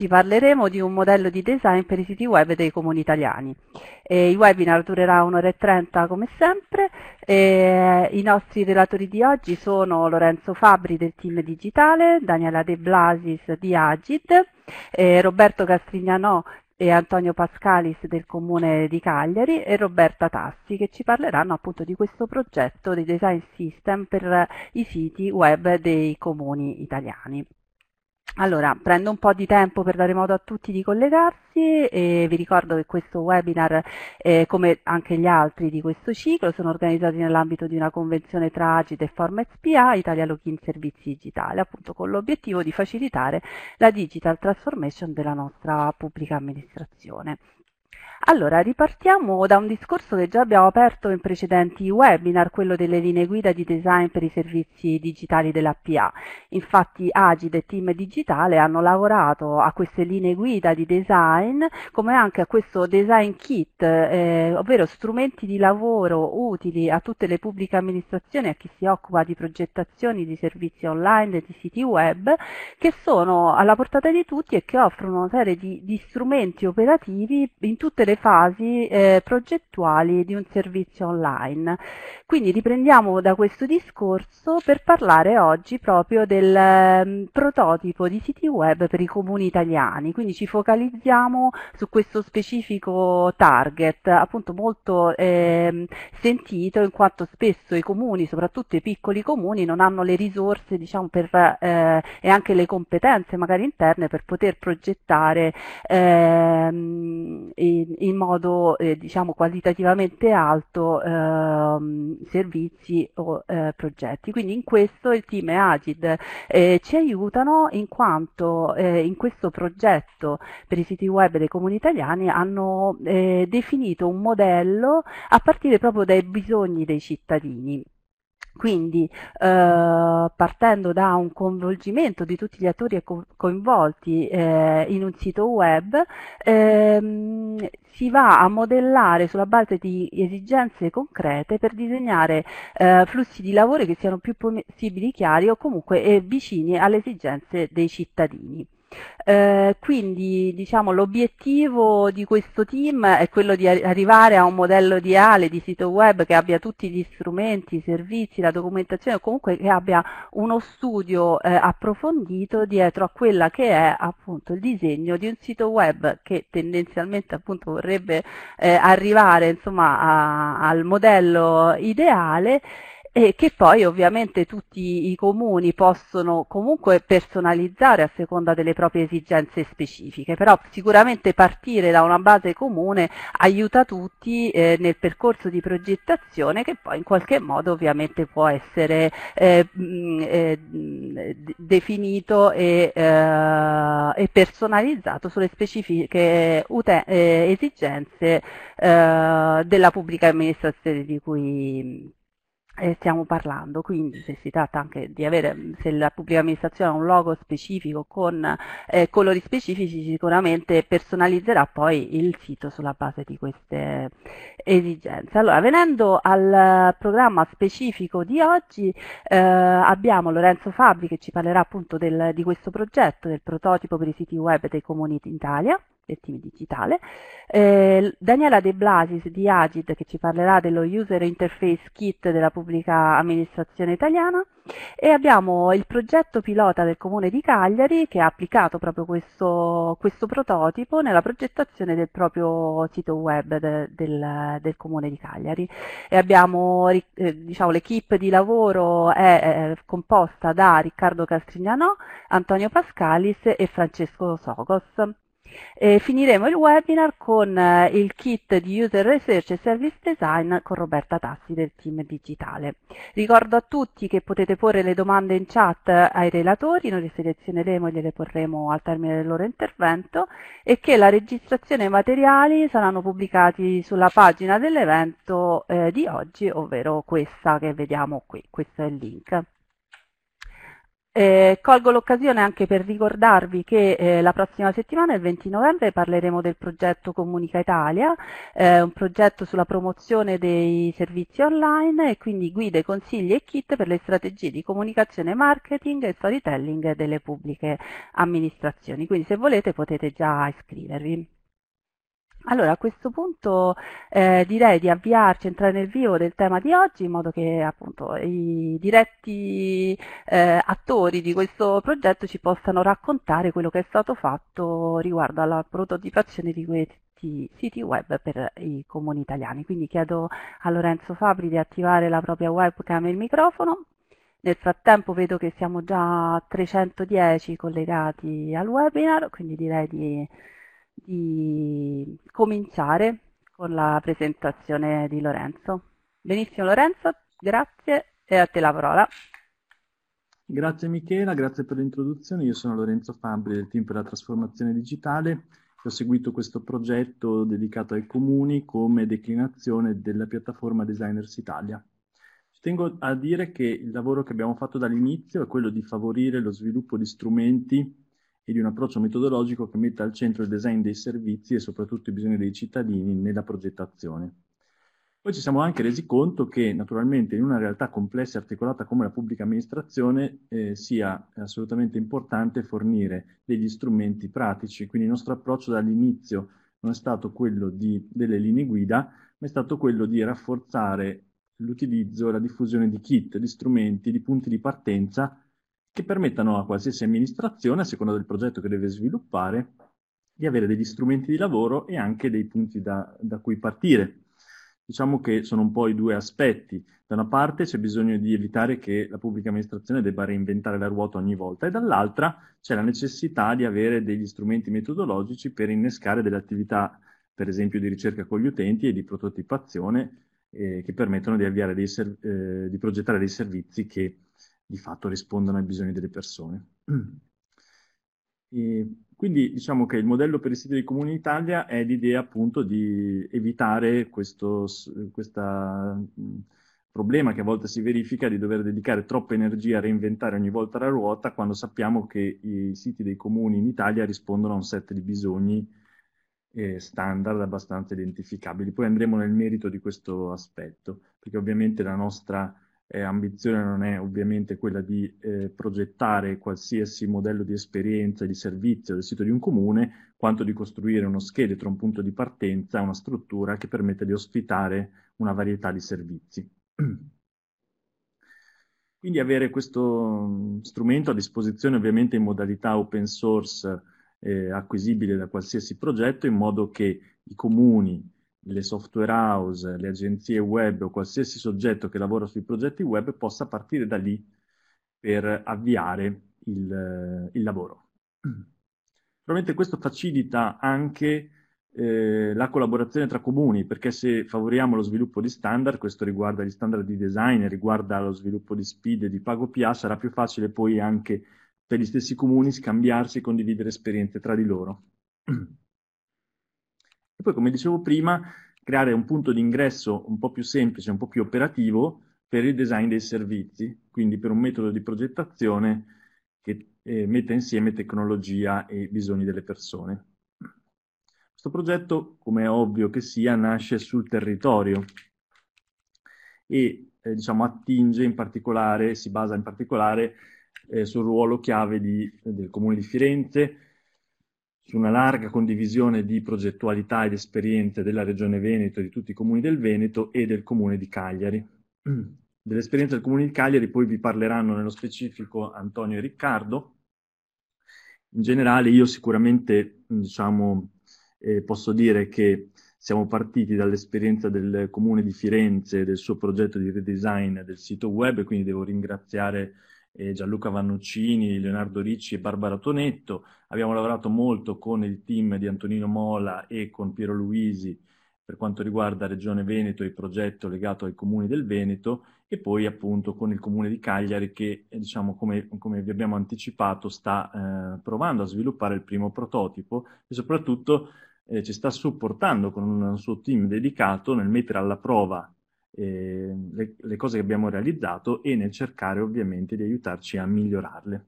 Ci parleremo di un modello di design per i siti web dei comuni italiani. Eh, il webinar durerà un'ora e trenta come sempre. Eh, I nostri relatori di oggi sono Lorenzo Fabri del team digitale, Daniela De Blasis di Agid, Roberto Castrignanò e Antonio Pascalis del comune di Cagliari e Roberta Tassi che ci parleranno appunto di questo progetto di design system per i siti web dei comuni italiani. Allora, prendo un po' di tempo per dare modo a tutti di collegarsi e vi ricordo che questo webinar, eh, come anche gli altri di questo ciclo, sono organizzati nell'ambito di una convenzione tra Agit e Forma SPA, Italia Login Servizi Digitali, appunto con l'obiettivo di facilitare la digital transformation della nostra pubblica amministrazione. Allora, ripartiamo da un discorso che già abbiamo aperto in precedenti webinar, quello delle linee guida di design per i servizi digitali dell'APA. Infatti Agid e Team Digitale hanno lavorato a queste linee guida di design, come anche a questo design kit, eh, ovvero strumenti di lavoro utili a tutte le pubbliche amministrazioni e a chi si occupa di progettazioni di servizi online e di siti web, che sono alla portata di tutti e che offrono una serie di, di strumenti operativi in tutte le le fasi eh, progettuali di un servizio online. Quindi riprendiamo da questo discorso per parlare oggi proprio del eh, prototipo di siti web per i comuni italiani, quindi ci focalizziamo su questo specifico target, appunto molto eh, sentito in quanto spesso i comuni, soprattutto i piccoli comuni, non hanno le risorse diciamo, per, eh, e anche le competenze magari interne per poter progettare ehm, in modo eh, diciamo qualitativamente alto eh, servizi o eh, progetti. Quindi in questo il team e Agid eh, ci aiutano in quanto eh, in questo progetto per i siti web dei comuni italiani hanno eh, definito un modello a partire proprio dai bisogni dei cittadini. Quindi eh, partendo da un coinvolgimento di tutti gli attori co coinvolti eh, in un sito web, ehm, si va a modellare sulla base di esigenze concrete per disegnare eh, flussi di lavoro che siano più possibili chiari o comunque eh, vicini alle esigenze dei cittadini. Eh, quindi diciamo, l'obiettivo di questo team è quello di arrivare a un modello ideale di sito web che abbia tutti gli strumenti, i servizi, la documentazione, comunque che abbia uno studio eh, approfondito dietro a quella che è appunto il disegno di un sito web che tendenzialmente appunto vorrebbe eh, arrivare insomma, a, al modello ideale e che poi ovviamente tutti i comuni possono comunque personalizzare a seconda delle proprie esigenze specifiche, però sicuramente partire da una base comune aiuta tutti eh, nel percorso di progettazione che poi in qualche modo ovviamente può essere eh, eh, definito e, eh, e, personalizzato sulle specifiche eh, esigenze eh, della pubblica amministrazione di cui stiamo parlando, quindi se si tratta anche di avere, se la pubblica amministrazione ha un logo specifico con eh, colori specifici, sicuramente personalizzerà poi il sito sulla base di queste esigenze. Allora, venendo al programma specifico di oggi, eh, abbiamo Lorenzo Fabri che ci parlerà appunto del, di questo progetto, del prototipo per i siti web dei comuni d'Italia del team digitale, eh, Daniela De Blasis di Agid che ci parlerà dello User Interface Kit della pubblica amministrazione italiana. E abbiamo il progetto pilota del Comune di Cagliari che ha applicato proprio questo, questo prototipo nella progettazione del proprio sito web de, del, del, Comune di Cagliari. E abbiamo eh, diciamo l'equipe di lavoro è, è composta da Riccardo Castrignanò, Antonio Pascalis e Francesco Sogos. E finiremo il webinar con eh, il kit di User Research e Service Design con Roberta Tassi del team digitale. Ricordo a tutti che potete porre le domande in chat ai relatori, noi le selezioneremo e gliele porremo al termine del loro intervento e che la registrazione e i materiali saranno pubblicati sulla pagina dell'evento eh, di oggi, ovvero questa che vediamo qui, questo è il link. Eh, colgo l'occasione anche per ricordarvi che eh, la prossima settimana, il 20 novembre, parleremo del progetto Comunica Italia, eh, un progetto sulla promozione dei servizi online e quindi guide, consigli e kit per le strategie di comunicazione, marketing e storytelling delle pubbliche amministrazioni. Quindi se volete potete già iscrivervi. Allora, a questo punto eh, direi di avviarci, entrare nel vivo del tema di oggi, in modo che appunto i diretti eh, attori di questo progetto ci possano raccontare quello che è stato fatto riguardo alla prototipazione di questi siti web per i comuni italiani. Quindi chiedo a Lorenzo Fabri di attivare la propria webcam e il microfono. Nel frattempo vedo che siamo già a 310 collegati al webinar, quindi direi di di cominciare con la presentazione di Lorenzo. Benissimo Lorenzo, grazie e a te la parola. Grazie Michela, grazie per l'introduzione. Io sono Lorenzo Fabri del team per la trasformazione digitale. Ho seguito questo progetto dedicato ai comuni come declinazione della piattaforma Designers Italia. Ci tengo a dire che il lavoro che abbiamo fatto dall'inizio è quello di favorire lo sviluppo di strumenti e di un approccio metodologico che metta al centro il design dei servizi e soprattutto i bisogni dei cittadini nella progettazione. Poi ci siamo anche resi conto che naturalmente in una realtà complessa e articolata come la pubblica amministrazione eh, sia assolutamente importante fornire degli strumenti pratici, quindi il nostro approccio dall'inizio non è stato quello di, delle linee guida, ma è stato quello di rafforzare l'utilizzo e la diffusione di kit, di strumenti, di punti di partenza che permettano a qualsiasi amministrazione, a seconda del progetto che deve sviluppare, di avere degli strumenti di lavoro e anche dei punti da, da cui partire. Diciamo che sono un po' i due aspetti. Da una parte c'è bisogno di evitare che la pubblica amministrazione debba reinventare la ruota ogni volta e dall'altra c'è la necessità di avere degli strumenti metodologici per innescare delle attività, per esempio di ricerca con gli utenti e di prototipazione eh, che permettono di, eh, di progettare dei servizi che di fatto rispondono ai bisogni delle persone. E quindi diciamo che il modello per i siti dei comuni in Italia è l'idea appunto di evitare questo questa, problema che a volte si verifica di dover dedicare troppa energia a reinventare ogni volta la ruota quando sappiamo che i siti dei comuni in Italia rispondono a un set di bisogni eh, standard abbastanza identificabili. Poi andremo nel merito di questo aspetto, perché ovviamente la nostra eh, ambizione non è ovviamente quella di eh, progettare qualsiasi modello di esperienza, di servizio del sito di un comune, quanto di costruire uno scheletro, un punto di partenza, una struttura che permette di ospitare una varietà di servizi. Quindi avere questo mm, strumento a disposizione ovviamente in modalità open source eh, acquisibile da qualsiasi progetto in modo che i comuni, le software house, le agenzie web o qualsiasi soggetto che lavora sui progetti web possa partire da lì per avviare il, il lavoro. Probabilmente questo facilita anche eh, la collaborazione tra comuni, perché se favoriamo lo sviluppo di standard, questo riguarda gli standard di design, riguarda lo sviluppo di speed e di pago PA, sarà più facile poi anche per gli stessi comuni scambiarsi e condividere esperienze tra di loro. E poi, come dicevo prima, creare un punto di ingresso un po' più semplice, un po' più operativo per il design dei servizi, quindi per un metodo di progettazione che eh, metta insieme tecnologia e bisogni delle persone. Questo progetto, come è ovvio che sia, nasce sul territorio e eh, diciamo, attinge in particolare, si basa in particolare eh, sul ruolo chiave di, del Comune di Firenze, su una larga condivisione di progettualità ed esperienze della Regione Veneto di tutti i comuni del Veneto e del comune di Cagliari. Dell'esperienza del comune di Cagliari poi vi parleranno nello specifico Antonio e Riccardo. In generale io sicuramente diciamo, eh, posso dire che siamo partiti dall'esperienza del comune di Firenze del suo progetto di redesign del sito web, quindi devo ringraziare eh, Gianluca Vannuccini, Leonardo Ricci e Barbara Tonetto. Abbiamo lavorato molto con il team di Antonino Mola e con Piero Luisi per quanto riguarda Regione Veneto e il progetto legato ai comuni del Veneto e poi appunto con il comune di Cagliari che eh, diciamo come, come, vi abbiamo anticipato sta eh, provando a sviluppare il primo prototipo e soprattutto eh, ci sta supportando con un suo team dedicato nel mettere alla prova eh, le, le cose che abbiamo realizzato e nel cercare ovviamente di aiutarci a migliorarle.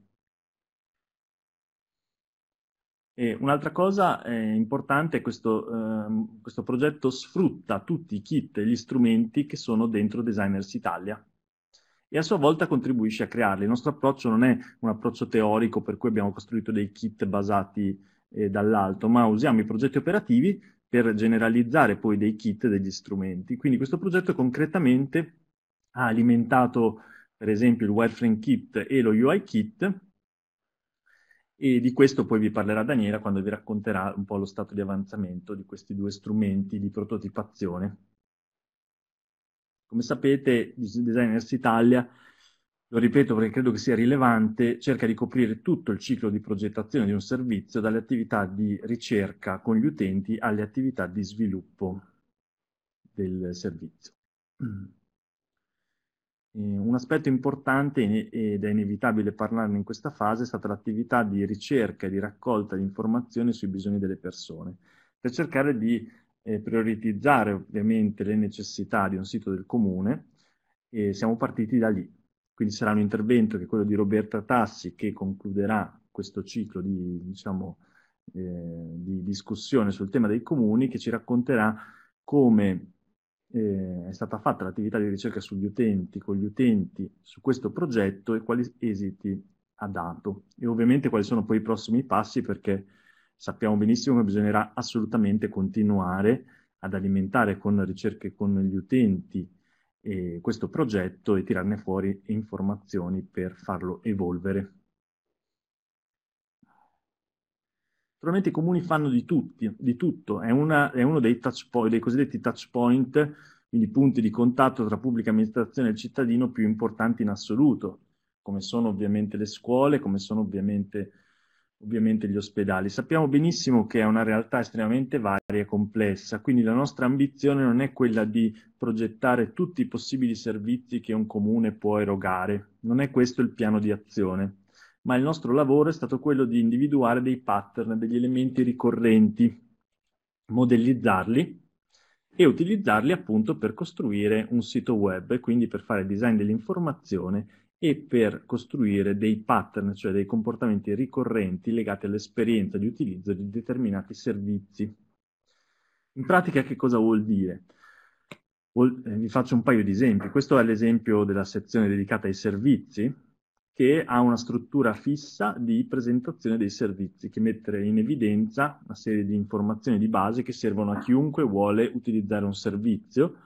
E un'altra cosa eh, importante è che questo, eh, questo progetto sfrutta tutti i kit e gli strumenti che sono dentro Designers Italia e a sua volta contribuisce a crearli. Il nostro approccio non è un approccio teorico per cui abbiamo costruito dei kit basati eh, dall'alto, ma usiamo i progetti operativi per generalizzare poi dei kit degli strumenti. Quindi questo progetto concretamente ha alimentato per esempio il wireframe kit e lo UI kit e di questo poi vi parlerà Daniela quando vi racconterà un po' lo stato di avanzamento di questi due strumenti di prototipazione. Come sapete, Designers Italia, lo ripeto perché credo che sia rilevante, cerca di coprire tutto il ciclo di progettazione di un servizio, dalle attività di ricerca con gli utenti alle attività di sviluppo del servizio. un aspetto importante ed è inevitabile parlarne in questa fase è stata l'attività di ricerca e di raccolta di informazioni sui bisogni delle persone, per cercare di eh, prioritizzare ovviamente le necessità di un sito del comune e siamo partiti da lì. Quindi sarà un intervento che è quello di Roberta Tassi che concluderà questo ciclo di, diciamo, eh, di discussione sul tema dei comuni che ci racconterà come eh, è stata fatta l'attività di ricerca sugli utenti, con gli utenti su questo progetto e quali esiti ha dato. E ovviamente quali sono poi i prossimi passi perché sappiamo benissimo che bisognerà assolutamente continuare ad alimentare con ricerche con gli utenti eh, questo progetto e tirarne fuori informazioni per farlo evolvere. Naturalmente i comuni fanno di, tutti, di tutto, è, una, è uno dei, point, dei cosiddetti touch point, quindi punti di contatto tra pubblica amministrazione e cittadino più importanti in assoluto, come sono ovviamente le scuole, come sono ovviamente, ovviamente gli ospedali. Sappiamo benissimo che è una realtà estremamente varia e complessa, quindi la nostra ambizione non è quella di progettare tutti i possibili servizi che un comune può erogare, non è questo il piano di azione ma il nostro lavoro è stato quello di individuare dei pattern, degli elementi ricorrenti, modellizzarli e utilizzarli appunto per costruire un sito web, quindi per fare design dell'informazione e per costruire dei pattern, cioè dei comportamenti ricorrenti legati all'esperienza di utilizzo di determinati servizi. In pratica che cosa vuol dire? Vuol, eh, vi faccio un paio di esempi. Questo è l'esempio della sezione dedicata ai servizi, che ha una struttura fissa di presentazione dei servizi, che mette in evidenza una serie di informazioni di base che servono a chiunque vuole utilizzare un servizio,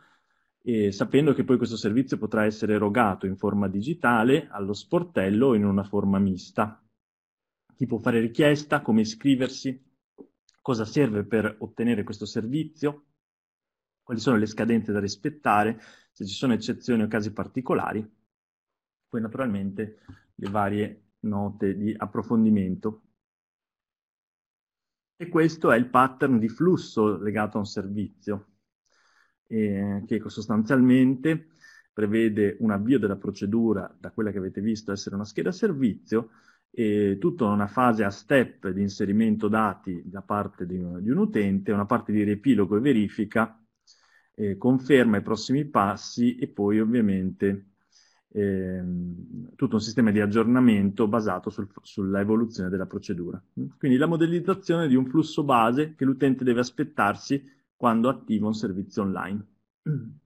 e sapendo che poi questo servizio potrà essere erogato in forma digitale, allo sportello o in una forma mista. Chi può fare richiesta, come iscriversi, cosa serve per ottenere questo servizio, quali sono le scadenze da rispettare, se ci sono eccezioni o casi particolari poi naturalmente le varie note di approfondimento. E questo è il pattern di flusso legato a un servizio, eh, che sostanzialmente prevede un avvio della procedura, da quella che avete visto essere una scheda servizio, e tutta una fase a step di inserimento dati da parte di un, di un utente, una parte di riepilogo e verifica, eh, conferma i prossimi passi e poi ovviamente ehm, tutto un sistema di aggiornamento basato sul, sulla della procedura. Quindi la modellizzazione di un flusso base che l'utente deve aspettarsi quando attiva un servizio online.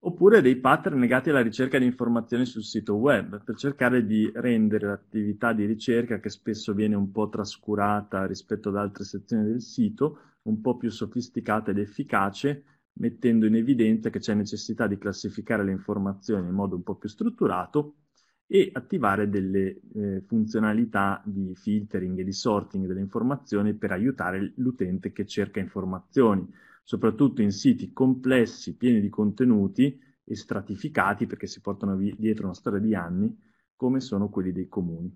Oppure dei pattern legati alla ricerca di informazioni sul sito web, per cercare di rendere l'attività di ricerca, che spesso viene un po' trascurata rispetto ad altre sezioni del sito, un po' più sofisticata ed efficace, mettendo in evidenza che c'è necessità di classificare le informazioni in modo un po' più strutturato e attivare delle eh, funzionalità di filtering e di sorting delle informazioni per aiutare l'utente che cerca informazioni, soprattutto in siti complessi, pieni di contenuti e stratificati perché si portano dietro una storia di anni, come sono quelli dei comuni.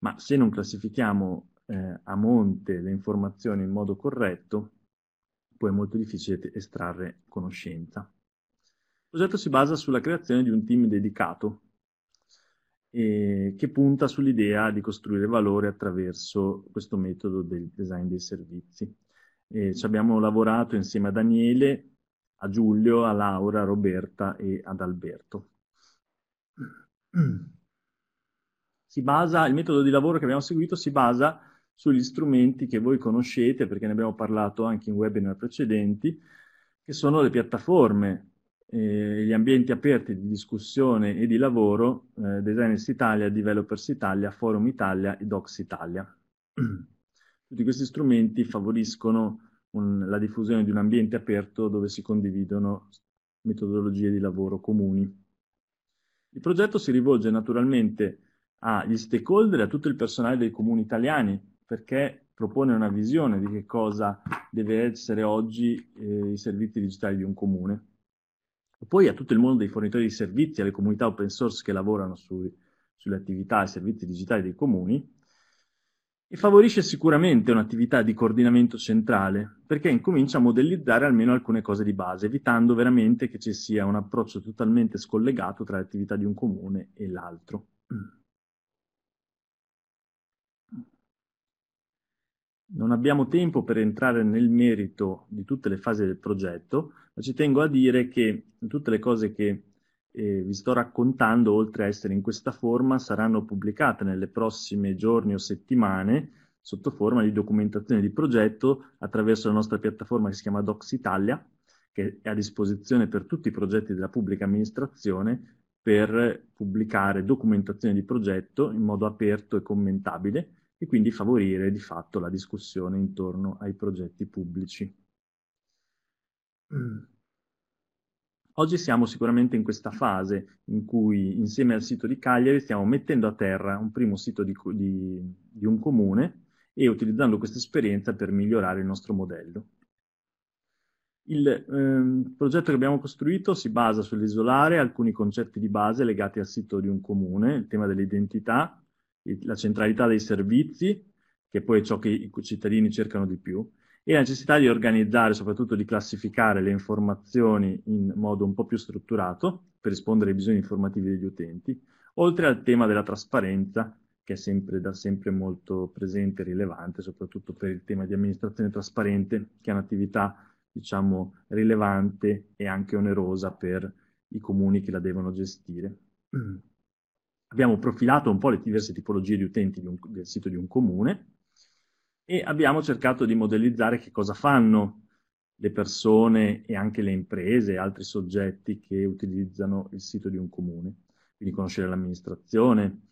Ma se non classifichiamo eh, a monte le informazioni in modo corretto, poi è molto difficile estrarre conoscenza. Il progetto si basa sulla creazione di un team dedicato eh, che punta sull'idea di costruire valore attraverso questo metodo del design dei servizi. Eh, ci abbiamo lavorato insieme a Daniele a Giulio, a Laura, a Roberta e ad Alberto. Basa, il metodo di lavoro che abbiamo seguito si basa sugli strumenti che voi conoscete, perché ne abbiamo parlato anche in webinar precedenti, che sono le piattaforme, eh, gli ambienti aperti di discussione e di lavoro, eh, Designers Italia, Developers Italia, Forum Italia e Docs Italia. Tutti questi strumenti favoriscono un, la diffusione di un ambiente aperto dove si condividono metodologie di lavoro comuni. Il progetto si rivolge naturalmente agli stakeholder e a tutto il personale dei comuni italiani perché propone una visione di che cosa deve essere oggi eh, i servizi digitali di un comune. Poi a tutto il mondo dei fornitori di servizi, alle comunità open source che lavorano su, sulle attività e servizi digitali dei comuni, e favorisce sicuramente un'attività di coordinamento centrale, perché incomincia a modellizzare almeno alcune cose di base, evitando veramente che ci sia un approccio totalmente scollegato tra le attività di un comune e l'altro. Non abbiamo tempo per entrare nel merito di tutte le fasi del progetto, ma ci tengo a dire che tutte le cose che eh, vi sto raccontando, oltre a essere in questa forma, saranno pubblicate nelle prossime giorni o settimane sotto forma di documentazione di progetto attraverso la nostra piattaforma che si chiama Docs Italia, che è a disposizione per tutti i progetti della pubblica amministrazione per pubblicare documentazione di progetto in modo aperto e commentabile e quindi favorire di fatto la discussione intorno ai progetti pubblici. Oggi siamo sicuramente in questa fase in cui insieme al sito di Cagliari stiamo mettendo a terra un primo sito di, di, di un comune e utilizzando questa esperienza per migliorare il nostro modello. Il ehm, progetto che abbiamo costruito si basa sull'isolare alcuni concetti di base legati al sito di un comune, il tema dell'identità, la centralità dei servizi, che poi è ciò che i cittadini cercano di più, e la necessità di organizzare, soprattutto di classificare le informazioni in modo un po' più strutturato per rispondere ai bisogni informativi degli utenti, oltre al tema della trasparenza, che è sempre, da sempre molto presente e rilevante, soprattutto per il tema di amministrazione trasparente, che è un'attività, diciamo, rilevante e anche onerosa per i comuni che la devono gestire. Abbiamo profilato un po' le diverse tipologie di utenti di un, del sito di un comune e abbiamo cercato di modellizzare che cosa fanno le persone e anche le imprese e altri soggetti che utilizzano il sito di un comune. Quindi conoscere l'amministrazione,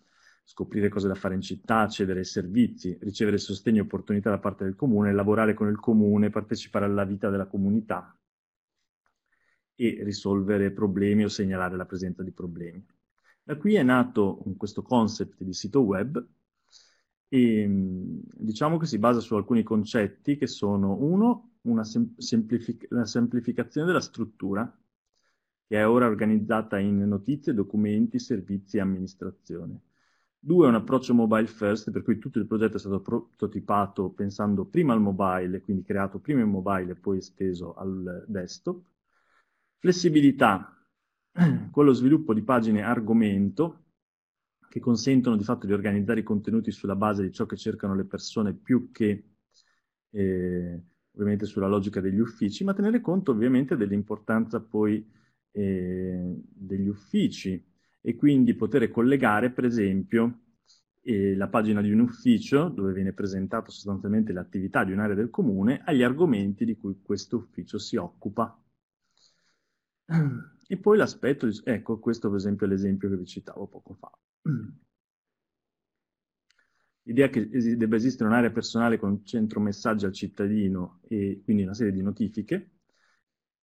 scoprire cosa da fare in città, accedere ai servizi, ricevere sostegno e opportunità da parte del comune, lavorare con il comune, partecipare alla vita della comunità e risolvere problemi o segnalare la presenza di problemi. Da qui è nato questo concept di sito web e diciamo che si basa su alcuni concetti che sono uno, una, semplific- una semplificazione della struttura che è ora organizzata in notizie, documenti, servizi e amministrazione. Due, un approccio mobile first, per cui tutto il progetto è stato prototipato pensando prima al mobile, quindi creato prima in mobile e poi esteso al desktop. Flessibilità, con lo sviluppo di pagine argomento che consentono di fatto di organizzare i contenuti sulla base di ciò che cercano le persone più che eh, ovviamente sulla logica degli uffici, ma tenere conto ovviamente dell'importanza poi eh, degli uffici e quindi poter collegare per esempio eh, la pagina di un ufficio dove viene presentata sostanzialmente l'attività di un'area del comune agli argomenti di cui questo ufficio si occupa. E poi l'aspetto, ecco, questo per esempio è l'esempio che vi citavo poco fa. L'idea che debba esistere un'area personale con centro messaggi al cittadino e quindi una serie di notifiche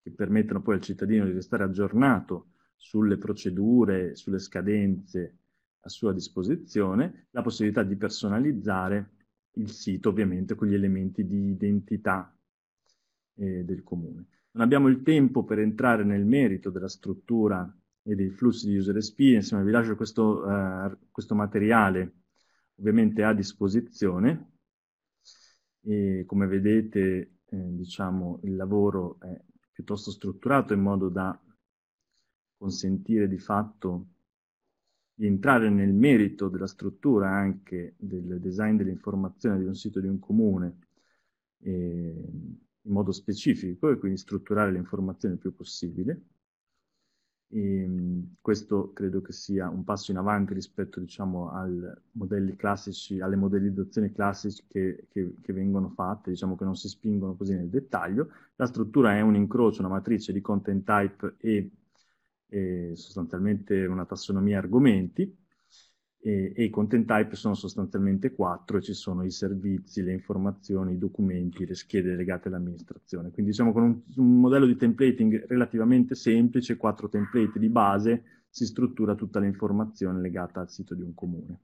che permettono poi al cittadino di restare aggiornato sulle procedure, sulle scadenze a sua disposizione, la possibilità di personalizzare il sito ovviamente con gli elementi di identità eh, del comune. Non abbiamo il tempo per entrare nel merito della struttura e dei flussi di user experience, ma vi lascio questo, uh, questo materiale ovviamente a disposizione. E come vedete, eh, diciamo, il lavoro è piuttosto strutturato in modo da consentire di fatto di entrare nel merito della struttura anche del design dell'informazione di un sito di un comune eh, in modo specifico e quindi strutturare le informazioni il più possibile. E, ehm, questo credo che sia un passo in avanti rispetto diciamo, classici, alle modellizzazioni classiche che, che, che, vengono fatte, diciamo che non si spingono così nel dettaglio. La struttura è un incrocio, una matrice di content type e, e sostanzialmente una tassonomia argomenti e, e, i content type sono sostanzialmente quattro e ci sono i servizi, le informazioni, i documenti, le schede legate all'amministrazione. Quindi diciamo con un, un, modello di templating relativamente semplice, quattro template di base, si struttura tutta l'informazione legata al sito di un comune.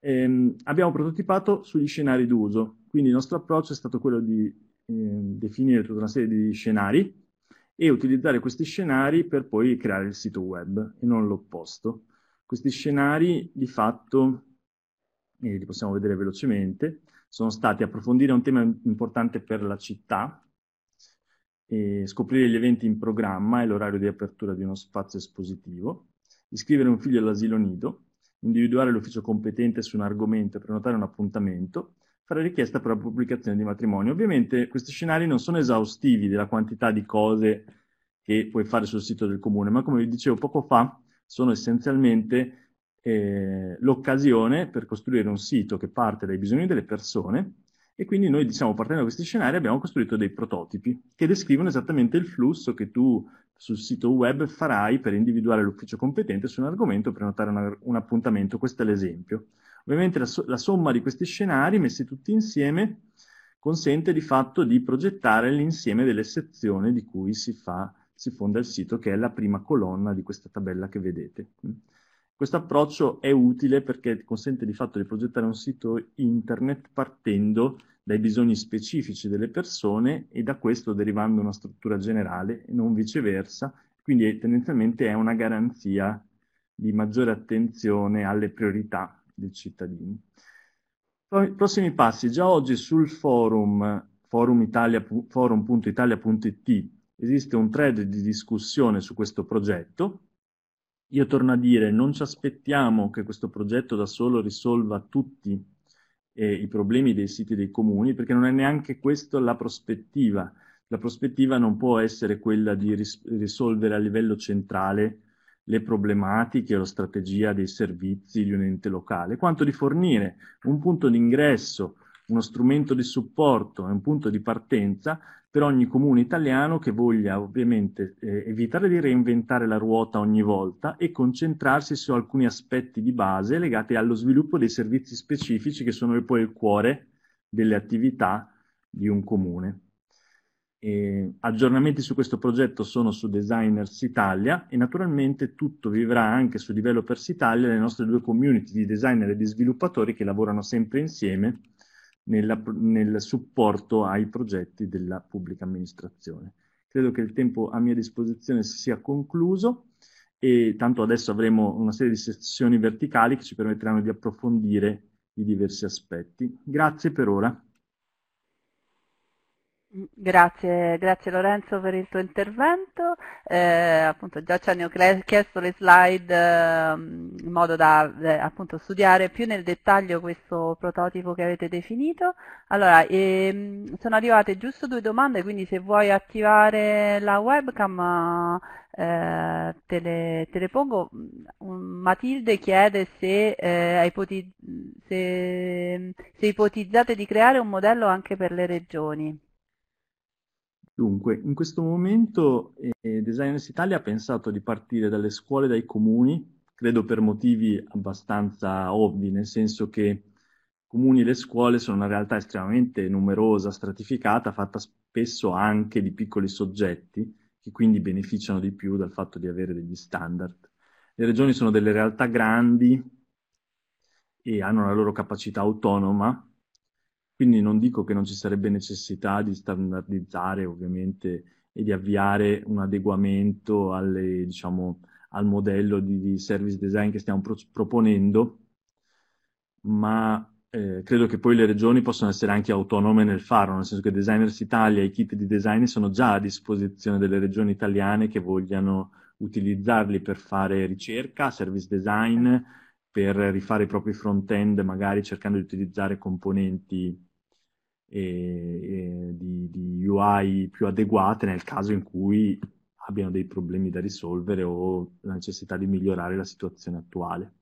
Ehm, abbiamo prototipato sugli scenari d'uso, quindi il nostro approccio è stato quello di eh, definire tutta una serie di scenari e utilizzare questi scenari per poi creare il sito web e non l'opposto. Questi scenari di fatto, e li possiamo vedere velocemente, sono stati approfondire un tema importante per la città, scoprire gli eventi in programma e l'orario di apertura di uno spazio espositivo, iscrivere un figlio all'asilo nido, individuare l'ufficio competente su un argomento e prenotare un appuntamento, fare richiesta per la pubblicazione di matrimonio. Ovviamente questi scenari non sono esaustivi della quantità di cose che puoi fare sul sito del comune, ma come vi dicevo poco fa, sono essenzialmente eh, l'occasione per costruire un sito che parte dai bisogni delle persone e quindi noi, diciamo, partendo da questi scenari abbiamo costruito dei prototipi che descrivono esattamente il flusso che tu sul sito web farai per individuare l'ufficio competente su un argomento, prenotare una, un appuntamento. Questo è l'esempio. Ovviamente la, so, la somma di questi scenari messi tutti insieme consente di fatto di progettare l'insieme delle sezioni di cui si fa si fonda il sito, che è la prima colonna di questa tabella che vedete. Questo approccio è utile perché consente di fatto di progettare un sito internet partendo dai bisogni specifici delle persone e da questo derivando una struttura generale e non viceversa, quindi tendenzialmente è una garanzia di maggiore attenzione alle priorità dei cittadini. Prossimi passi. Già oggi sul forum forum.italia.it esiste un thread di discussione su questo progetto. Io torno a dire, non ci aspettiamo che questo progetto da solo risolva tutti eh, i problemi dei siti dei comuni, perché non è neanche questa la prospettiva. La prospettiva non può essere quella di ris- risolvere a livello centrale le problematiche o la strategia dei servizi di un ente locale, quanto di fornire un punto d'ingresso, uno strumento di supporto e un punto di partenza per ogni comune italiano che voglia ovviamente eh, evitare di reinventare la ruota ogni volta e concentrarsi su alcuni aspetti di base legati allo sviluppo dei servizi specifici che sono poi il cuore delle attività di un comune. E aggiornamenti su questo progetto sono su Designers Italia e naturalmente tutto vivrà anche su Developers Italia, le nostre due community di designer e di sviluppatori che lavorano sempre insieme nella, nel supporto ai progetti della pubblica amministrazione. Credo che il tempo a mia disposizione si sia concluso e tanto adesso avremo una serie di sessioni verticali che ci permetteranno di approfondire i diversi aspetti. Grazie per ora. Grazie, grazie Lorenzo per il tuo intervento. Eh, appunto già ci hanno chiesto le slide eh, in modo da eh, appunto studiare più nel dettaglio questo prototipo che avete definito. Allora, ehm, sono arrivate giusto due domande, quindi se vuoi attivare la webcam eh, te, le, te, le, pongo. Matilde chiede se, eh, ipotizz se, se ipotizzate di creare un modello anche per le regioni. Dunque, in questo momento eh, Designers Italia ha pensato di partire dalle scuole, dai comuni, credo per motivi abbastanza ovvi, nel senso che i comuni e le scuole sono una realtà estremamente numerosa, stratificata, fatta spesso anche di piccoli soggetti, che quindi beneficiano di più dal fatto di avere degli standard. Le regioni sono delle realtà grandi e hanno la loro capacità autonoma, quindi non dico che non ci sarebbe necessità di standardizzare ovviamente e di avviare un adeguamento alle, diciamo, al modello di, di, service design che stiamo pro- proponendo, ma eh, credo che poi le regioni possano essere anche autonome nel farlo, nel senso che Designers Italia e i kit di design sono già a disposizione delle regioni italiane che vogliano utilizzarli per fare ricerca, service design, per rifare i propri front-end, magari cercando di utilizzare componenti e, e di, di UI più adeguate nel caso in cui abbiano dei problemi da risolvere o la necessità di migliorare la situazione attuale.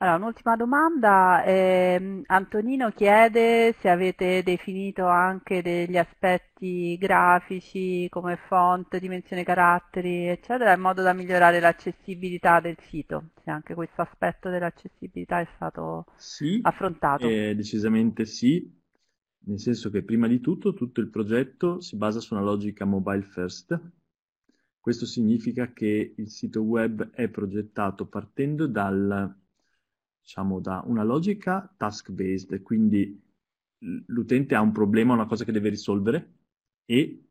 Allora, un'ultima domanda. Eh, Antonino chiede se avete definito anche degli aspetti grafici come font, dimensione caratteri, eccetera, in modo da migliorare l'accessibilità del sito, se anche questo aspetto dell'accessibilità è stato sì, affrontato. Eh, decisamente sì, nel senso che prima di tutto tutto il progetto si basa su una logica mobile first. Questo significa che il sito web è progettato partendo dal, diciamo, da una logica task-based, quindi l'utente ha un problema, una cosa che deve risolvere e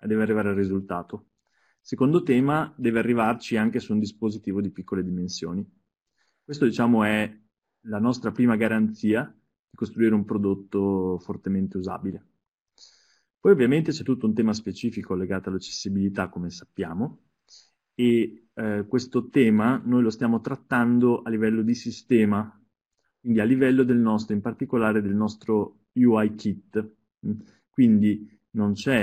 deve arrivare al risultato. Secondo tema, deve arrivarci anche su un dispositivo di piccole dimensioni. Questo, diciamo, è la nostra prima garanzia costruire un prodotto fortemente usabile. Poi ovviamente c'è tutto un tema specifico legato all'accessibilità, come sappiamo, e eh, questo tema noi lo stiamo trattando a livello di sistema, quindi a livello del nostro, in particolare del nostro UI kit. Quindi non c'è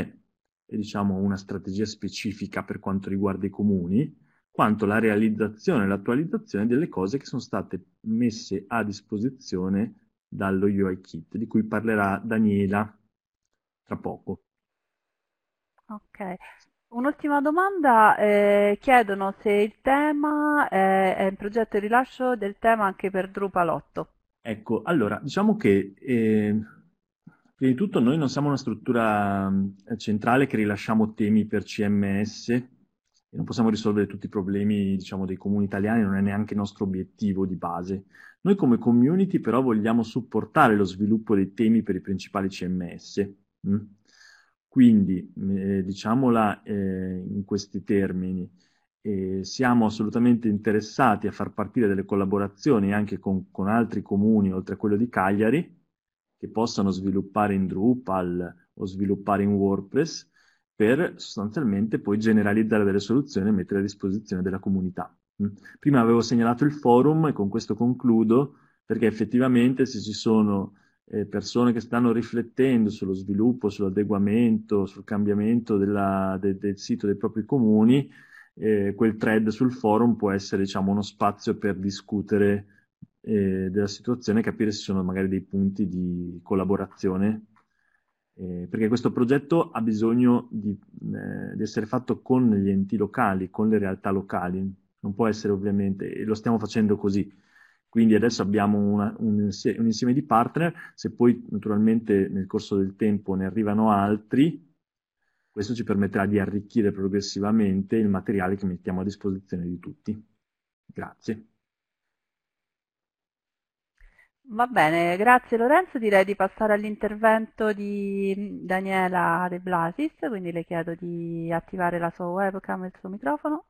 eh, diciamo, una strategia specifica per quanto riguarda i comuni, quanto la realizzazione e l'attualizzazione delle cose che sono state messe a disposizione dallo UI Kit, di cui parlerà Daniela tra poco. Ok. Un'ultima domanda, eh, chiedono se il tema è, è in progetto di rilascio del tema anche per Drupal 8. Ecco, allora, diciamo che eh, prima di tutto noi non siamo una struttura eh, centrale che rilasciamo temi per CMS non possiamo risolvere tutti i problemi, diciamo, dei comuni italiani, non è neanche il nostro obiettivo di base. Noi come community però vogliamo supportare lo sviluppo dei temi per i principali CMS. Mm? Quindi, eh, diciamola eh, in questi termini, eh, siamo assolutamente interessati a far partire delle collaborazioni anche con, con, altri comuni, oltre a quello di Cagliari, che possano sviluppare in Drupal o sviluppare in WordPress, per sostanzialmente poi generalizzare delle soluzioni e mettere a disposizione della comunità. Mm. Prima avevo segnalato il forum e con questo concludo, perché effettivamente se ci sono eh, persone che stanno riflettendo sullo sviluppo, sull'adeguamento, sul cambiamento della, de, del sito dei propri comuni, eh, quel thread sul forum può essere diciamo, uno spazio per discutere eh, della situazione e capire se ci sono magari dei punti di collaborazione eh, perché questo progetto ha bisogno di, eh, di, essere fatto con gli enti locali, con le realtà locali, non può essere ovviamente, e lo stiamo facendo così. Quindi adesso abbiamo una, un, un, insieme di partner, se poi naturalmente nel corso del tempo ne arrivano altri, questo ci permetterà di arricchire progressivamente il materiale che mettiamo a disposizione di tutti. Grazie. Va bene, grazie Lorenzo. Direi di passare all'intervento di Daniela De Blasis, quindi le chiedo di attivare la sua webcam e il suo microfono.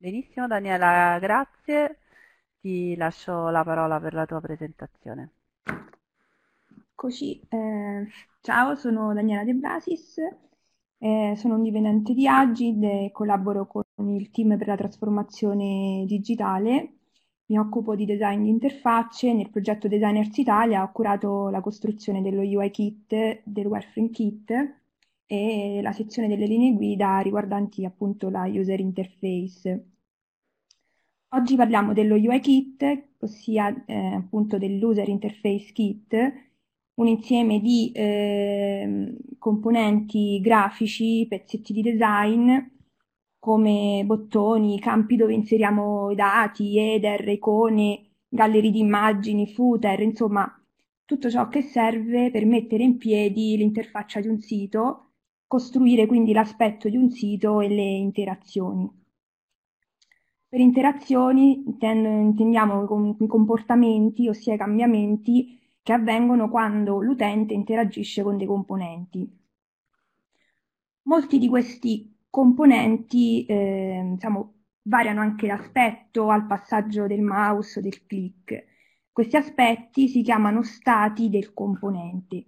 Benissimo Daniela, grazie. Ti lascio la parola per la tua presentazione. Così, eh, ciao, sono Daniela De Blasis, eh, sono un dipendente di Agid e collaboro con il team per la trasformazione digitale. Mi occupo di design di interfacce. Nel progetto Designers Italia ho curato la costruzione dello UI kit, del Wireframe kit e la sezione delle linee guida riguardanti appunto la user interface. Oggi parliamo dello UI kit, ossia eh, appunto dell'user interface kit, un insieme di eh, componenti grafici, pezzetti di design, come bottoni, campi dove inseriamo i dati, header, icone, gallerie di immagini, footer, insomma tutto ciò che serve per mettere in piedi l'interfaccia di un sito costruire quindi l'aspetto di un sito e le interazioni. Per interazioni intendiamo i comportamenti, ossia i cambiamenti che avvengono quando l'utente interagisce con dei componenti. Molti di questi componenti eh, diciamo, variano anche l'aspetto al passaggio del mouse o del click. Questi aspetti si chiamano stati del componente.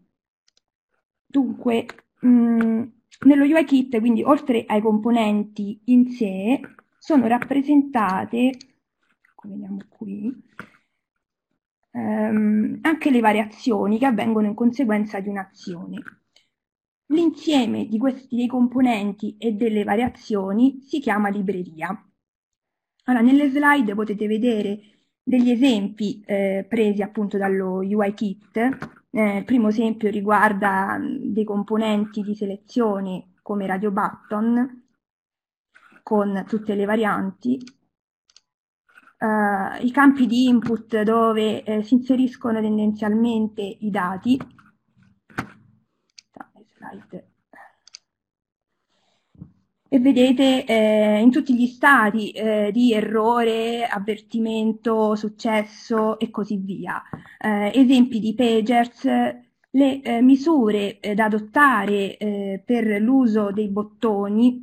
Dunque, mh, mm, nello UI kit, quindi oltre ai componenti in sé, sono rappresentate, ecco, vediamo qui, ehm, anche le variazioni che avvengono in conseguenza di un'azione. L'insieme di questi dei componenti e delle variazioni si chiama libreria. Allora, nelle slide potete vedere degli esempi eh, presi appunto dallo UI Kit. Eh, il primo esempio riguarda dei componenti di selezione come radio button con tutte le varianti uh, i campi di input dove eh, si inseriscono tendenzialmente i dati. E vedete eh, in tutti gli stati eh, di errore, avvertimento, successo e così via. Eh, esempi di pagers, le eh, misure da adottare per l'uso dei bottoni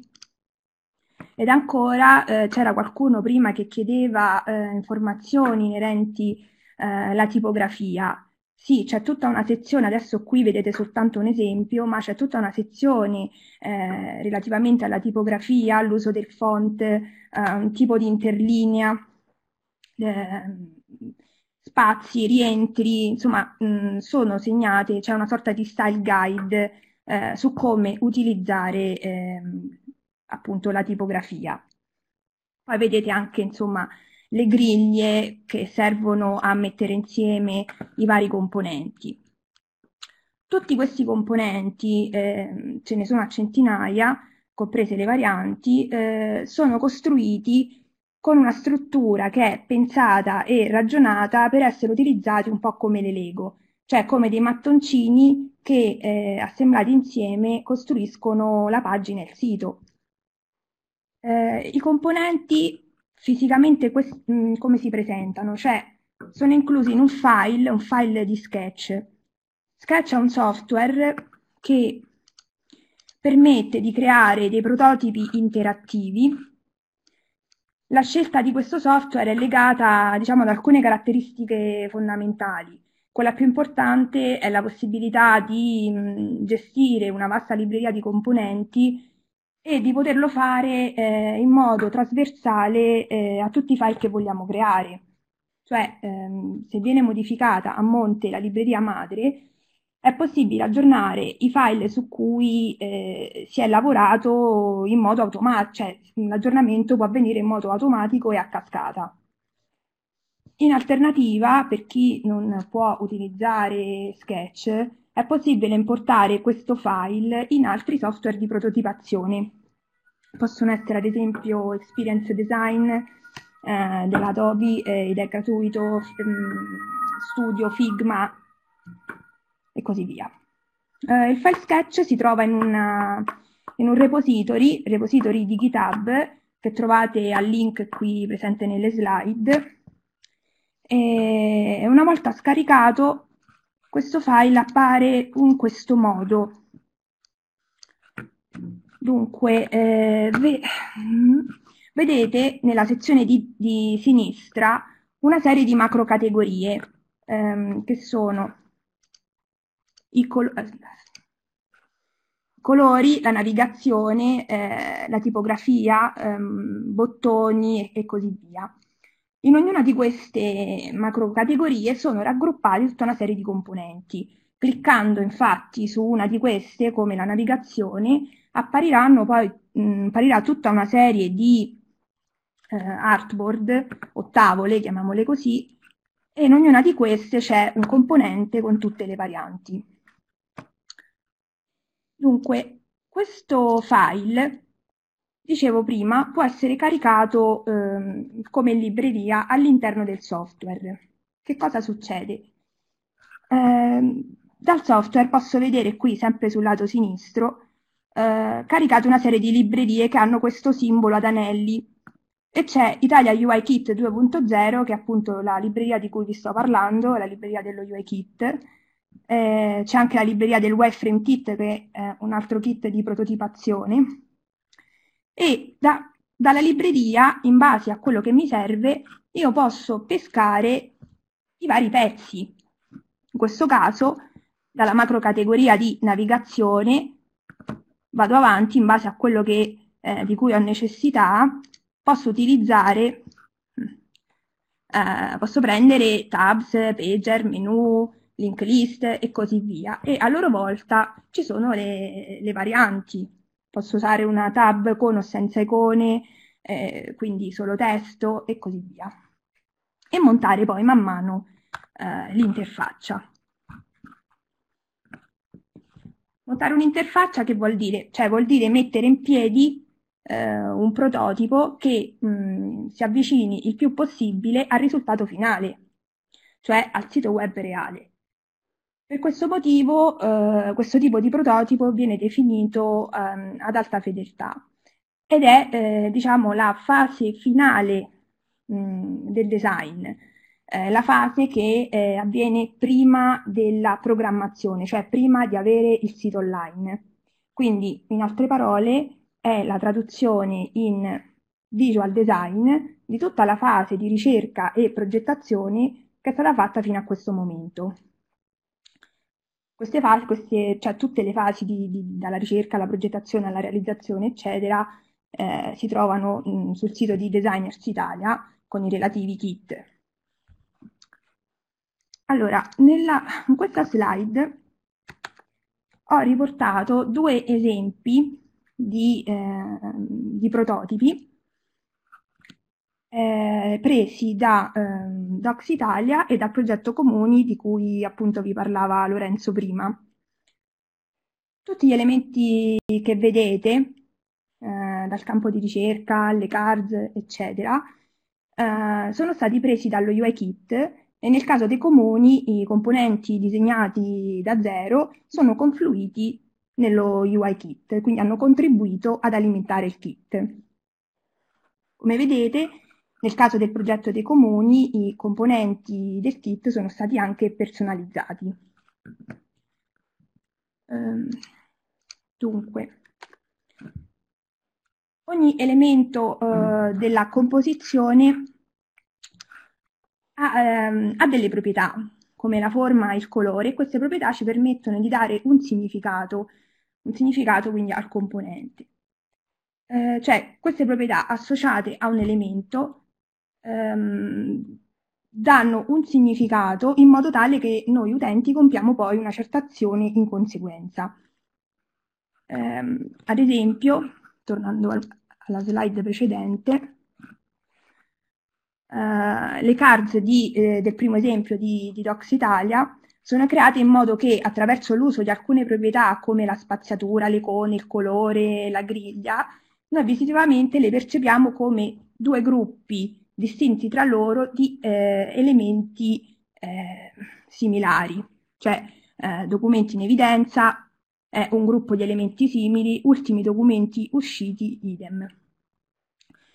ed ancora eh, c'era qualcuno prima che chiedeva eh, informazioni inerenti eh, alla tipografia. Sì, c'è tutta una sezione, adesso qui vedete soltanto un esempio, ma c'è tutta una sezione eh, relativamente alla tipografia, all'uso del font, eh, un tipo di interlinea, eh, spazi, rientri, insomma, mh, mm, sono segnate, c'è una sorta di style guide su come utilizzare ehm, appunto la tipografia. Poi vedete anche insomma le griglie che servono a mettere insieme i vari componenti. Tutti questi componenti, eh, ce ne sono a centinaia, comprese le varianti, eh, sono costruiti con una struttura che è pensata e ragionata per essere utilizzati un po' come le Lego, cioè come dei mattoncini che eh, assemblati insieme costruiscono la pagina e il sito. Eh, I componenti fisicamente mh, mm, come si presentano? Cioè sono inclusi in un file, un file di Sketch. Sketch è un software che permette di creare dei prototipi interattivi. La scelta di questo software è legata diciamo, ad alcune caratteristiche fondamentali. Quella più importante è la possibilità di mh, mm, gestire una vasta libreria di componenti e di poterlo fare eh, in modo trasversale eh, a tutti i file che vogliamo creare. Cioè, ehm, se viene modificata a monte la libreria madre, è possibile aggiornare i file su cui eh, si è lavorato in modo automatico, cioè l'aggiornamento può avvenire in modo automatico e a cascata. In alternativa, per chi non può utilizzare Sketch, è possibile importare questo file in altri software di prototipazione. Possono essere ad esempio Experience Design eh, dell'Adobe eh, ed è gratuito, ehm, Studio, Figma e così via. Eh, il file sketch si trova in, una, in un repository, repository di GitHub, che trovate al link qui presente nelle slide. E una volta scaricato questo file appare in questo modo. Dunque, eh, ve vedete nella sezione di, di, sinistra una serie di macro categorie ehm, che sono i col colori, la navigazione, eh, la tipografia, ehm, bottoni e, e così via. In ognuna di queste macro categorie sono raggruppati tutta una serie di componenti. Cliccando infatti su una di queste, come la navigazione, appariranno poi, mh, apparirà tutta una serie di eh, artboard o tavole, chiamiamole così, e in ognuna di queste c'è un componente con tutte le varianti. Dunque, questo file dicevo prima, può essere caricato eh, come libreria all'interno del software. Che cosa succede? Eh, dal software posso vedere qui, sempre sul lato sinistro, eh, caricate una serie di librerie che hanno questo simbolo ad anelli e c'è Italia UI Kit 2.0 che è appunto la libreria di cui vi sto parlando, la libreria dello UI Kit. Eh, c'è anche la libreria del Wireframe Kit che è un altro kit di prototipazione e da, dalla libreria, in base a quello che mi serve, io posso pescare i vari pezzi. In questo caso, dalla macro categoria di navigazione, vado avanti in base a quello che, eh, di cui ho necessità, posso utilizzare eh, posso prendere tabs, pager, menu, link list e così via. E a loro volta ci sono le, le varianti. Posso usare una tab con o senza icone, eh, quindi solo testo e così via. E montare poi man mano eh, l'interfaccia. Montare un'interfaccia che vuol dire? Cioè vuol dire mettere in piedi eh, un prototipo che mh, si avvicini il più possibile al risultato finale, cioè al sito web reale. Per questo motivo eh, questo tipo di prototipo viene definito ehm, ad alta fedeltà ed è eh, diciamo, la fase finale mh, del design, eh, la fase che eh, avviene prima della programmazione, cioè prima di avere il sito online. Quindi, in altre parole, è la traduzione in visual design di tutta la fase di ricerca e progettazione che è stata fatta fino a questo momento. Queste fasi, queste, cioè tutte le fasi di, di, dalla ricerca alla progettazione alla realizzazione, eccetera, eh, si trovano mh, sul sito di Designers Italia con i relativi kit. Allora, nella, in questa slide ho riportato due esempi di, eh, di prototipi eh, presi da eh, Docs Italia e dal progetto Comuni di cui appunto vi parlava Lorenzo prima. Tutti gli elementi che vedete, eh, dal campo di ricerca alle cards, eccetera, eh, sono stati presi dallo UI Kit e nel caso dei comuni i componenti disegnati da zero sono confluiti nello UI Kit, quindi hanno contribuito ad alimentare il kit. Come vedete, nel caso del progetto dei comuni, i componenti del kit sono stati anche personalizzati. Um, dunque, ogni elemento uh, della composizione ha, um, ha delle proprietà, come la forma e il colore, e queste proprietà ci permettono di dare un significato, un significato quindi al componente. Eh, cioè, queste proprietà associate a un elemento ehm, danno un significato in modo tale che noi utenti compiamo poi una certa azione in conseguenza. Eh, ad esempio, tornando al, alla slide precedente, eh, le cards di, eh, del primo esempio di, di Docs Italia sono create in modo che attraverso l'uso di alcune proprietà come la spaziatura, le icone, il colore, la griglia, noi visivamente le percepiamo come due gruppi distinti tra loro di eh, elementi eh, similari, cioè eh, documenti in evidenza è un gruppo di elementi simili, ultimi documenti usciti idem.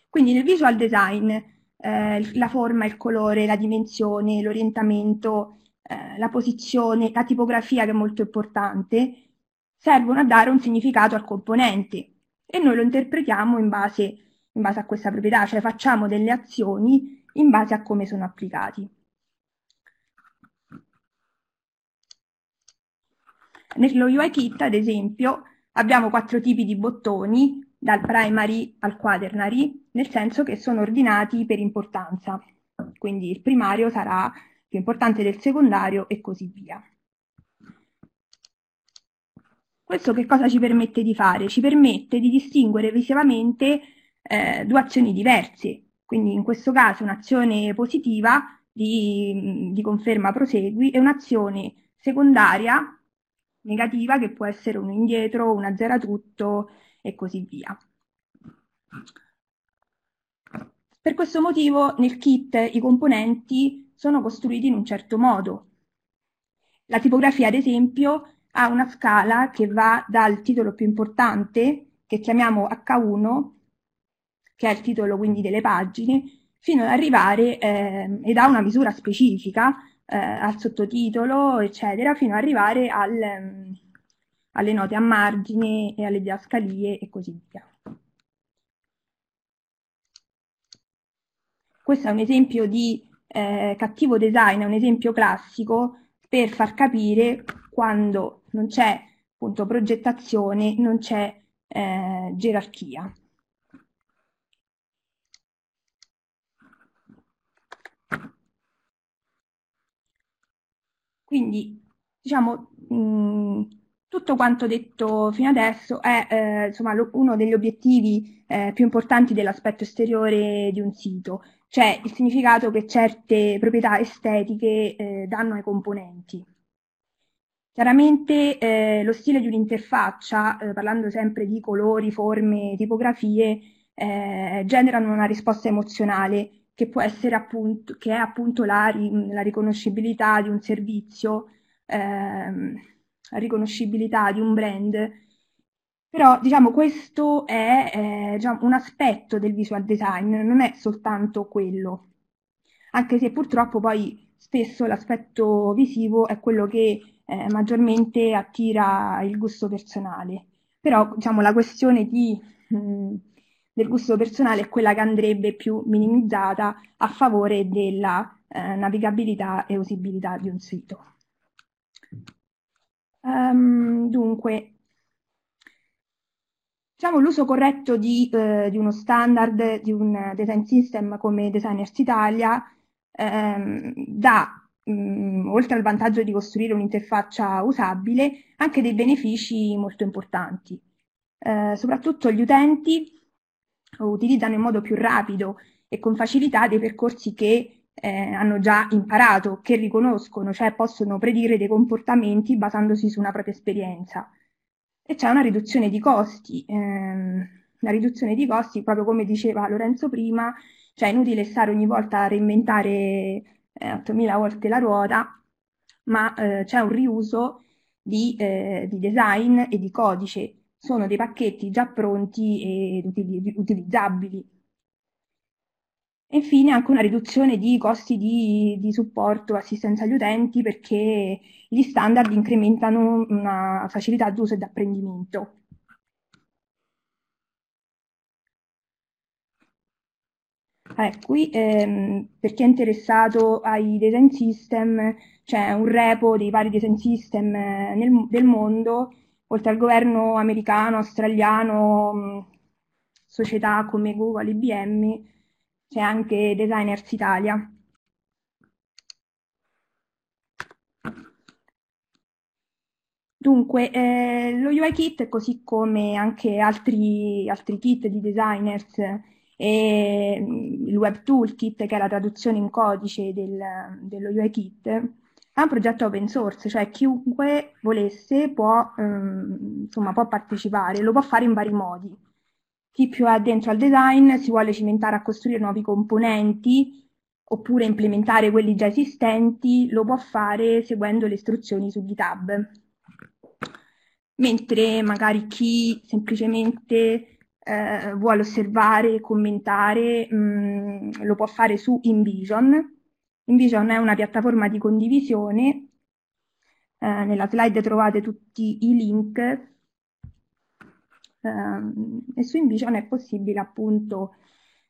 Quindi nel visual design eh, la forma, il colore, la dimensione, l'orientamento, eh, la posizione, la tipografia che è molto importante, servono a dare un significato al componente e noi lo interpretiamo in base in base a questa proprietà, cioè facciamo delle azioni in base a come sono applicati. Nello UI Kit, ad esempio, abbiamo quattro tipi di bottoni, dal primary al quaternary, nel senso che sono ordinati per importanza. Quindi il primario sarà più importante del secondario e così via. Questo che cosa ci permette di fare? Ci permette di distinguere visivamente eh, due azioni diverse. Quindi in questo caso un'azione positiva di, di conferma prosegui e un'azione secondaria negativa che può essere un indietro, una zero a tutto e così via. Per questo motivo nel kit i componenti sono costruiti in un certo modo. La tipografia, ad esempio, ha una scala che va dal titolo più importante, che chiamiamo H1, che è il titolo quindi delle pagine, fino ad arrivare, eh, ed ha una misura specifica, eh, al sottotitolo, eccetera, fino ad arrivare al, um, alle note a margine e alle diascalie e così via. Questo è un esempio di eh, cattivo design, è un esempio classico per far capire quando non c'è appunto progettazione, non c'è eh, gerarchia. Quindi, diciamo, mh, tutto quanto detto fino adesso è eh, insomma, lo, uno degli obiettivi eh, più importanti dell'aspetto esteriore di un sito, cioè il significato che certe proprietà estetiche eh, danno ai componenti. Chiaramente eh, lo stile di un'interfaccia, eh, parlando sempre di colori, forme, tipografie, eh, generano una risposta emozionale che può essere appunto, che è appunto la, la riconoscibilità di un servizio, ehm, la riconoscibilità di un brand. Però diciamo questo è eh, diciamo, un aspetto del visual design, non è soltanto quello, anche se purtroppo poi spesso l'aspetto visivo è quello che eh, maggiormente attira il gusto personale. Però diciamo, la questione di, mh, del gusto personale è quella che andrebbe più minimizzata a favore della eh, navigabilità e usabilità di un sito. Um, dunque, diciamo, l'uso corretto di, eh, di, uno standard, di un design system come Designers Italia ehm, dà mm, oltre al vantaggio di costruire un'interfaccia usabile, anche dei benefici molto importanti. Eh, soprattutto gli utenti utilizzano in modo più rapido e con facilità dei percorsi che eh, hanno già imparato, che riconoscono, cioè possono predire dei comportamenti basandosi su una propria esperienza. E c'è una riduzione di costi. Ehm, la riduzione di costi, proprio come diceva Lorenzo prima, cioè è inutile stare ogni volta a reinventare 8000 volte la ruota, ma eh, c'è un riuso di, eh, di, design e di codice. Sono dei pacchetti già pronti e utilizzabili. E infine anche una riduzione di costi di, di supporto, assistenza agli utenti, perché gli standard incrementano una facilità d'uso e d'apprendimento. Eh, qui ehm, per chi è interessato ai design system c'è un repo dei vari design system eh, nel, del mondo, oltre al governo americano, australiano, mh, società come Google, IBM, c'è anche Designers Italia. Dunque, eh, lo UI Kit, così come anche altri, altri kit di designers e mm, il Web Toolkit, che è la traduzione in codice del, dello UI Kit, è un progetto open source, cioè chiunque volesse può, ehm, insomma, può partecipare, lo può fare in vari modi. Chi più è dentro al design si vuole cimentare a costruire nuovi componenti oppure implementare quelli già esistenti, lo può fare seguendo le istruzioni su GitHub. Mentre magari chi semplicemente eh, vuole osservare, commentare, mh, mm, lo può fare su InVision. InVision è una piattaforma di condivisione. Eh, nella slide trovate tutti i link eh, e su InVision è possibile appunto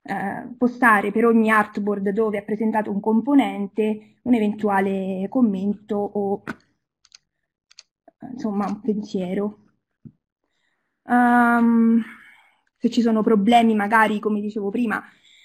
eh, postare per ogni artboard dove è presentato un componente un eventuale commento o insomma un pensiero. Um, se ci sono problemi, magari come dicevo prima,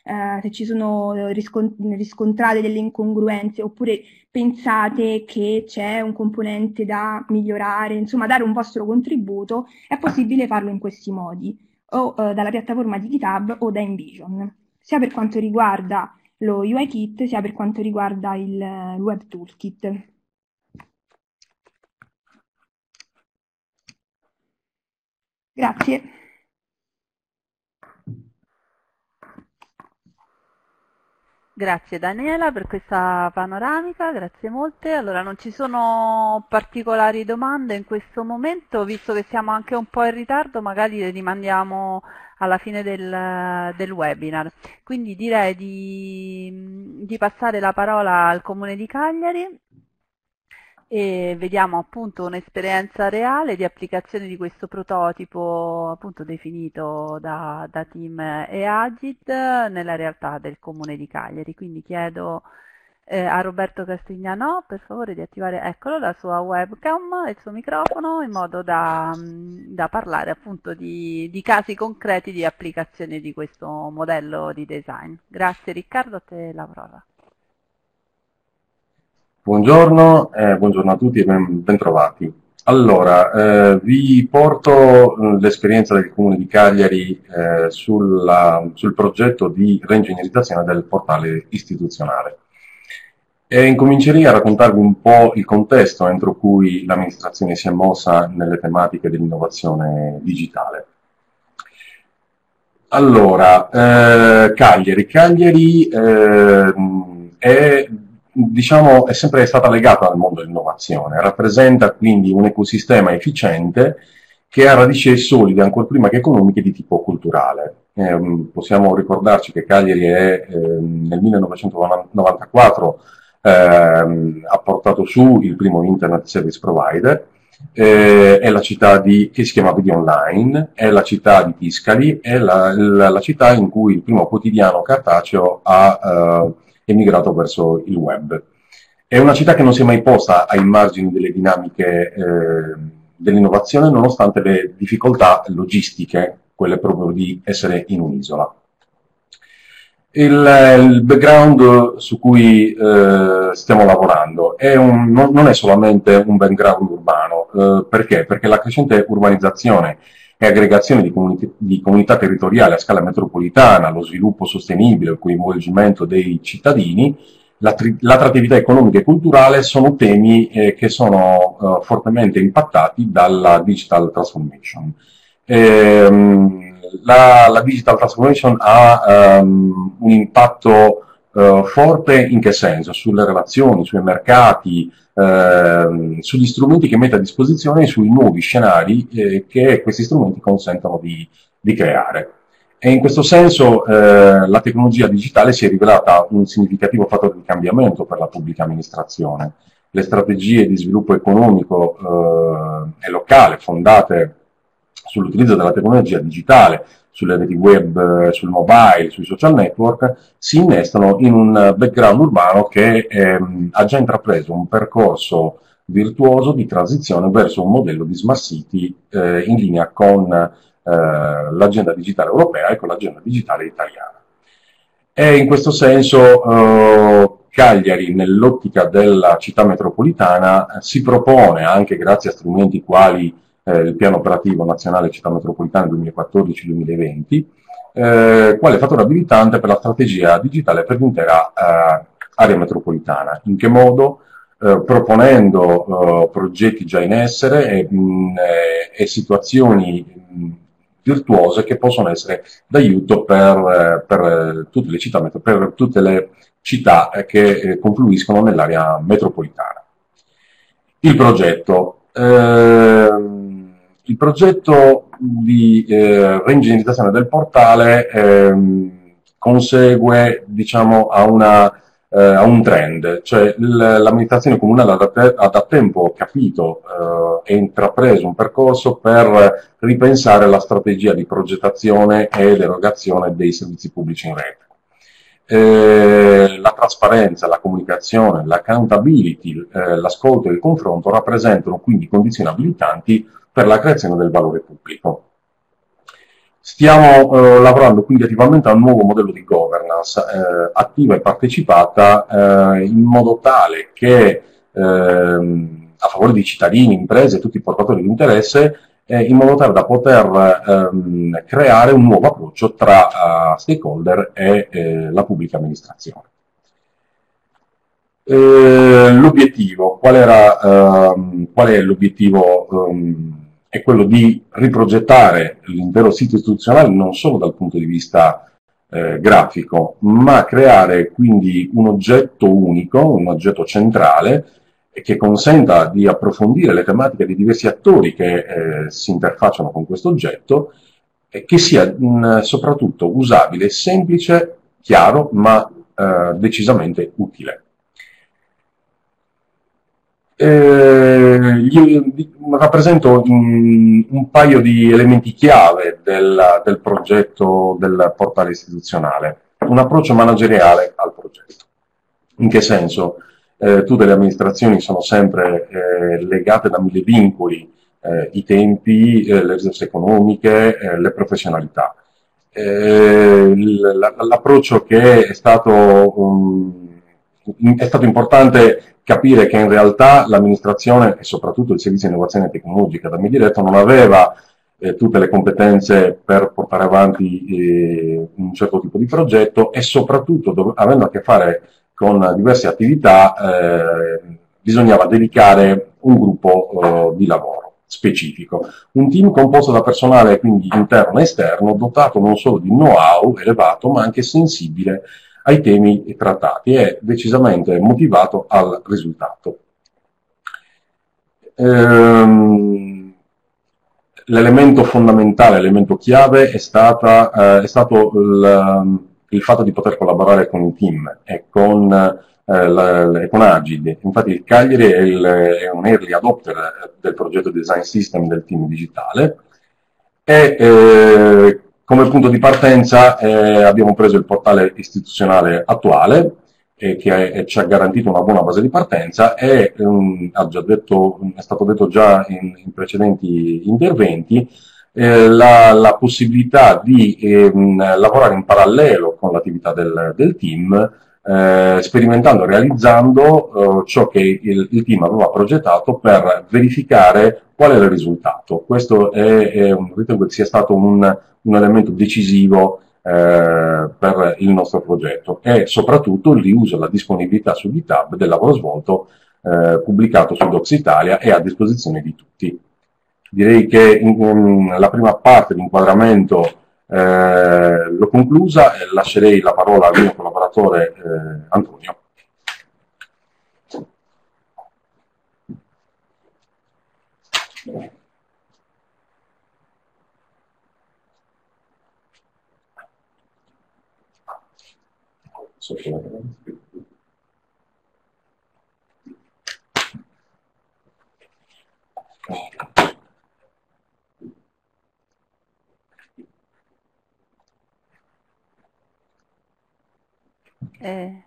eh, se ci sono riscontrate delle incongruenze oppure pensate che c'è un componente da migliorare, insomma dare un vostro contributo, è possibile farlo in questi modi, o eh, dalla piattaforma di GitHub o da InVision, sia per quanto riguarda lo UI Kit, sia per quanto riguarda il Web Toolkit. Grazie. Grazie Daniela per questa panoramica, grazie molte. Allora non ci sono particolari domande in questo momento, visto che siamo anche un po' in ritardo, magari le rimandiamo alla fine del, del webinar. Quindi direi di, di passare la parola al Comune di Cagliari e vediamo appunto un'esperienza reale di applicazione di questo prototipo appunto definito da, da team e Agit nella realtà del comune di Cagliari. Quindi chiedo eh, a Roberto Castignano per favore di attivare eccolo, la sua webcam e il suo microfono in modo da, da parlare appunto di, di, casi concreti di applicazione di questo modello di design. Grazie Riccardo, a te la parola. Buongiorno, eh, buongiorno a tutti e ben, ben trovati. Allora, eh, vi porto eh, l'esperienza del Comune di Cagliari eh, sulla, sul progetto di reingegnerizzazione del portale istituzionale. E incomincerei a raccontarvi un po' il contesto entro cui l'amministrazione si è mossa nelle tematiche dell'innovazione digitale. Allora, eh, Cagliari. Cagliari eh, è diciamo, è sempre stata legata al mondo dell'innovazione, rappresenta quindi un ecosistema efficiente che ha radici solide ancora prima che economiche di tipo culturale. Eh, possiamo ricordarci che Cagliari è, eh, nel 1994 eh, ha portato su il primo Internet Service Provider, eh, è la città di, che si chiama Video Online, è la città di Tiscali, è la, la, la città in cui il primo quotidiano cartaceo ha emigrato verso il web. È una città che non si è mai posta ai margini delle dinamiche eh, dell'innovazione nonostante le difficoltà logistiche, quelle proprio di essere in un'isola. Il, il, background su cui eh, stiamo lavorando è un, non, non, è solamente un background urbano, eh, perché? Perché la crescente urbanizzazione e aggregazione di, comuni- di comunità territoriali a scala metropolitana, lo sviluppo sostenibile, il coinvolgimento dei cittadini, l'attrattività economica e culturale sono temi eh, che sono eh, fortemente impattati dalla digital transformation. Ehm, la, la, digital transformation ha um, un impatto uh, forte in che senso? Sulle relazioni, sui mercati, Ehm, sugli strumenti che mette a disposizione e sui nuovi scenari eh, che questi strumenti consentono di, di creare. E in questo senso eh, la tecnologia digitale si è rivelata un significativo fattore di cambiamento per la pubblica amministrazione. Le strategie di sviluppo economico eh, e locale fondate sull'utilizzo della tecnologia digitale sulle reti web, sul mobile, sui social network, si innestano in un background urbano che ehm, ha già intrapreso un percorso virtuoso di transizione verso un modello di smart city eh, in linea con eh, l'agenda digitale europea e con l'agenda digitale italiana. E in questo senso eh, Cagliari, nell'ottica della città metropolitana, si propone, anche grazie a strumenti quali eh, il piano operativo nazionale città metropolitana 2014-2020, eh, quale fattore abilitante per la strategia digitale per l'intera eh, area metropolitana. In che modo? Eh, proponendo eh, progetti già in essere e, mh, mm, e situazioni mh, virtuose che possono essere d'aiuto per, per, tutte le città, per tutte le città che confluiscono nell'area metropolitana. Il progetto. Eh, il progetto di eh, reingegnerizzazione del portale ehm, consegue diciamo, a, una, eh, a, un trend, cioè l'amministrazione comunale ha ha da tempo capito eh, e intrapreso un percorso per ripensare la strategia di progettazione ed erogazione dei servizi pubblici in rete. Eh, la trasparenza, la comunicazione, l'accountability, eh, l'ascolto e il confronto rappresentano quindi condizioni abilitanti per la creazione del valore pubblico. Stiamo eh, lavorando quindi attivamente a un nuovo modello di governance eh, attiva e partecipata eh, in modo tale che ehm, a favore di cittadini, imprese e tutti i portatori di interesse eh, in modo tale da poter ehm, creare un nuovo approccio tra uh, stakeholder e eh, la pubblica amministrazione. Eh, l'obiettivo, qual, era, ehm, qual è l'obiettivo um, è quello di riprogettare l'intero sito istituzionale non solo dal punto di vista eh, grafico, ma creare quindi un oggetto unico, un oggetto centrale che consenta di approfondire le tematiche di diversi attori che eh, si interfacciano con questo oggetto e che sia mh, soprattutto usabile, semplice, chiaro, ma eh, decisamente utile. Eh, gli, rappresento un, un, paio di elementi chiave del, del, progetto del portale istituzionale, un approccio manageriale al progetto. In che senso? Eh, tutte le amministrazioni sono sempre eh, legate da mille vincoli, eh, i tempi, eh, le risorse economiche, eh, le professionalità. l'approccio che è stato, um, è stato importante capire che in realtà l'amministrazione e soprattutto il servizio di innovazione tecnologica da me diretto non aveva eh, tutte le competenze per portare avanti eh, un certo tipo di progetto e soprattutto dove, avendo a che fare con diverse attività eh, bisognava dedicare un gruppo eh, di lavoro specifico. Un team composto da personale quindi interno e esterno, dotato non solo di know-how elevato, ma anche sensibile ai temi trattati e decisamente motivato al risultato. Ehm, l'elemento fondamentale, l'elemento chiave è, stata, eh, è stato il, il, fatto di poter collaborare con il team e con, eh, con Agid. Infatti il Cagliari è, il, è, un early adopter del progetto Design System del team digitale e eh, come punto di partenza eh, abbiamo preso il portale istituzionale attuale, eh, che è, ci ha garantito una buona base di partenza e um, detto, è stato detto già in, in precedenti interventi, eh, la, la, possibilità di ehm, lavorare in parallelo con l'attività del, del team eh, sperimentando realizzando eh, ciò che il, il, team aveva progettato per verificare qual è il risultato. Questo è, è un, ritengo che sia stato un, un elemento decisivo eh, per il nostro progetto e soprattutto il riuso e la disponibilità su GitHub del lavoro svolto eh, pubblicato su Docs Italia e a disposizione di tutti. Direi che in, in, la prima parte di inquadramento eh, l'ho conclusa e lascerei la parola al mio collaboratore eh, Antonio. Eh,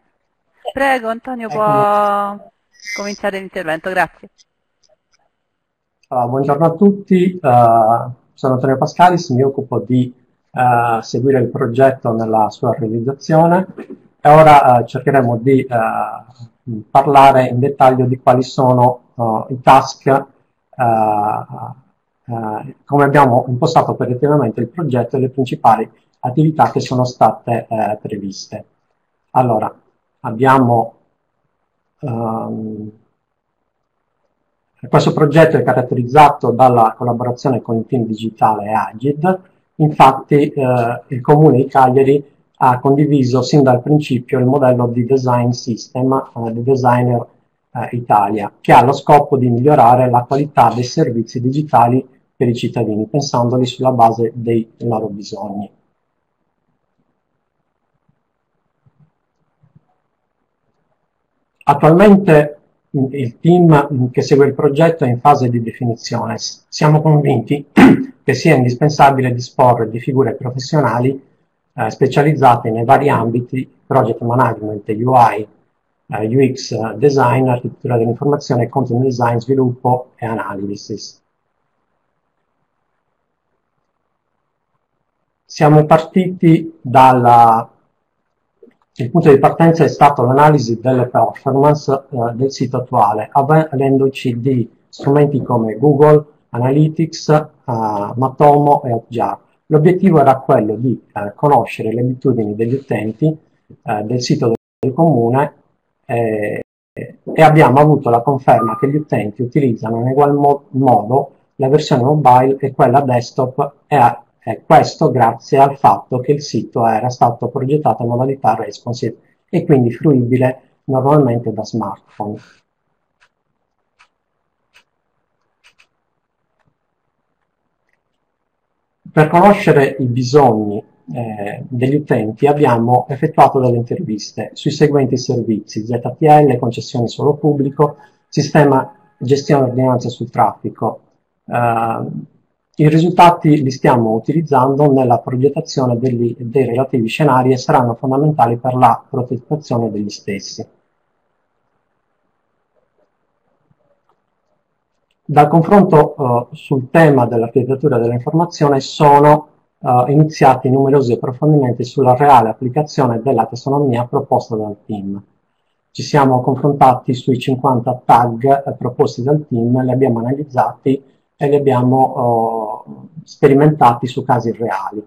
prego Antonio, può cominciare l'intervento, grazie. Uh, buongiorno a tutti, uh, sono Antonio Pascalis, mi occupo di uh, seguire il progetto nella sua realizzazione e ora cercheremo di parlare in dettaglio di quali sono i task, come abbiamo impostato operativamente il progetto e le principali attività che sono state previste. Allora, abbiamo um, questo progetto è caratterizzato dalla collaborazione con il team digitale Agid, infatti eh, il Comune di Cagliari ha condiviso sin dal principio il modello di design system eh, di Designer eh, Italia, che ha lo scopo di migliorare la qualità dei servizi digitali per i cittadini, pensandoli sulla base dei loro bisogni. Attualmente il team che segue il progetto è in fase di definizione. Siamo convinti che sia indispensabile disporre di figure professionali eh, specializzate nei vari ambiti project management, UI, eh, UX design, architettura dell'informazione, content design, sviluppo e analysis. Siamo partiti dalla il punto di partenza è stato l'analisi delle performance eh, del sito attuale, avvalendoci di strumenti come Google, Analytics, eh, Matomo e Hotjar. L'obiettivo era quello di eh, conoscere le abitudini degli utenti eh, del sito del comune eh, e abbiamo avuto la conferma che gli utenti utilizzano in ugual mo modo la versione mobile e quella desktop e eh, questo grazie al fatto che il sito era stato progettato in modalità responsive e quindi fruibile normalmente da smartphone. Per conoscere i bisogni eh, degli utenti abbiamo effettuato delle interviste sui seguenti servizi, ZTL, concessioni solo pubblico, sistema gestione ordinanza sul traffico, eh, i risultati li stiamo utilizzando nella progettazione degli, dei relativi scenari e saranno fondamentali per la prototipazione degli stessi. Dal confronto uh, sul tema dell'architettura dell'informazione sono uh, iniziati numerosi approfondimenti sulla reale applicazione della tassonomia proposta dal team. ci siamo confrontati sui 50 tag eh, proposti dal team, li abbiamo analizzati e li abbiamo oh, sperimentati su casi reali.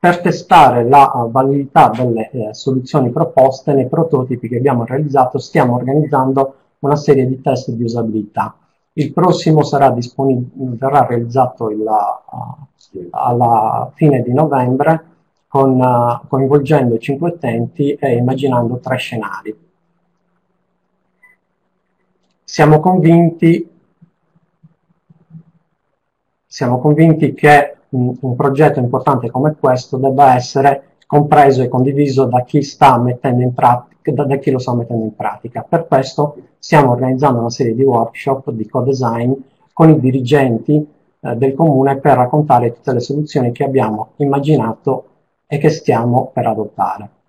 Per testare la validità delle eh, soluzioni proposte nei prototipi che abbiamo realizzato stiamo organizzando una serie di test di usabilità. Il prossimo verrà realizzato il, uh, alla fine di novembre con, uh, coinvolgendo cinque utenti e immaginando tre scenari. Siamo convinti, siamo convinti che un progetto importante come questo debba essere compreso e condiviso da chi, pratica, da, da chi lo sta mettendo in pratica. Per questo stiamo organizzando una serie di workshop di co-design con i dirigenti eh, del comune per raccontare tutte le soluzioni che abbiamo immaginato e che stiamo per adottare.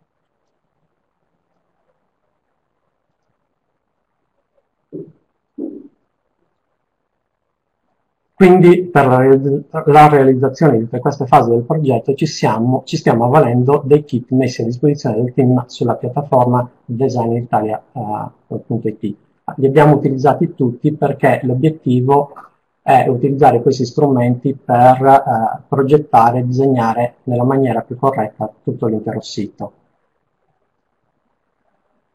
Quindi per la realizzazione di tutte queste fasi del progetto ci, siamo, ci stiamo avvalendo dei kit messi a disposizione del team sulla piattaforma designitalia.it. Eh, Li abbiamo utilizzati tutti perché l'obiettivo è utilizzare questi strumenti per eh, progettare e disegnare nella maniera più corretta tutto l'intero sito.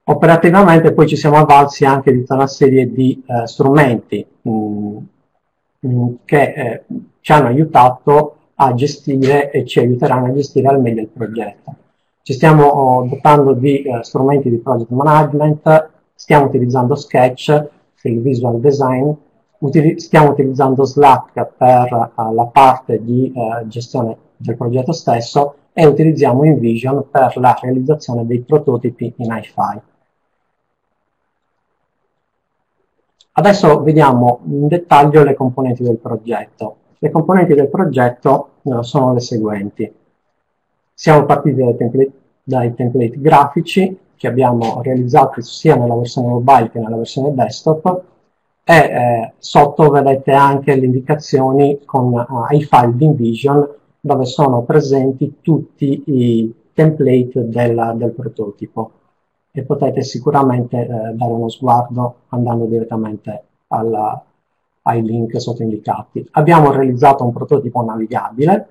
Operativamente poi ci siamo avvalsi anche di tutta una serie di eh, strumenti mh, mm, che eh, ci hanno aiutato a gestire e ci aiuteranno a gestire al meglio il progetto. Ci stiamo oh, dotando di eh, strumenti di project management, stiamo utilizzando Sketch per il visual design, utili stiamo utilizzando Slack per uh, la parte di uh, gestione del progetto stesso e utilizziamo InVision per la realizzazione dei prototipi in hi-fi. Adesso vediamo in dettaglio le componenti del progetto. Le componenti del progetto eh, sono le seguenti. Siamo partiti dai template, dai template, grafici che abbiamo realizzato sia nella versione mobile che nella versione desktop e eh, sotto vedete anche le indicazioni con uh, i file di InVision dove sono presenti tutti i template del, del prototipo e potete sicuramente eh, dare uno sguardo andando direttamente alla, ai link sottoindicati. Abbiamo realizzato un prototipo navigabile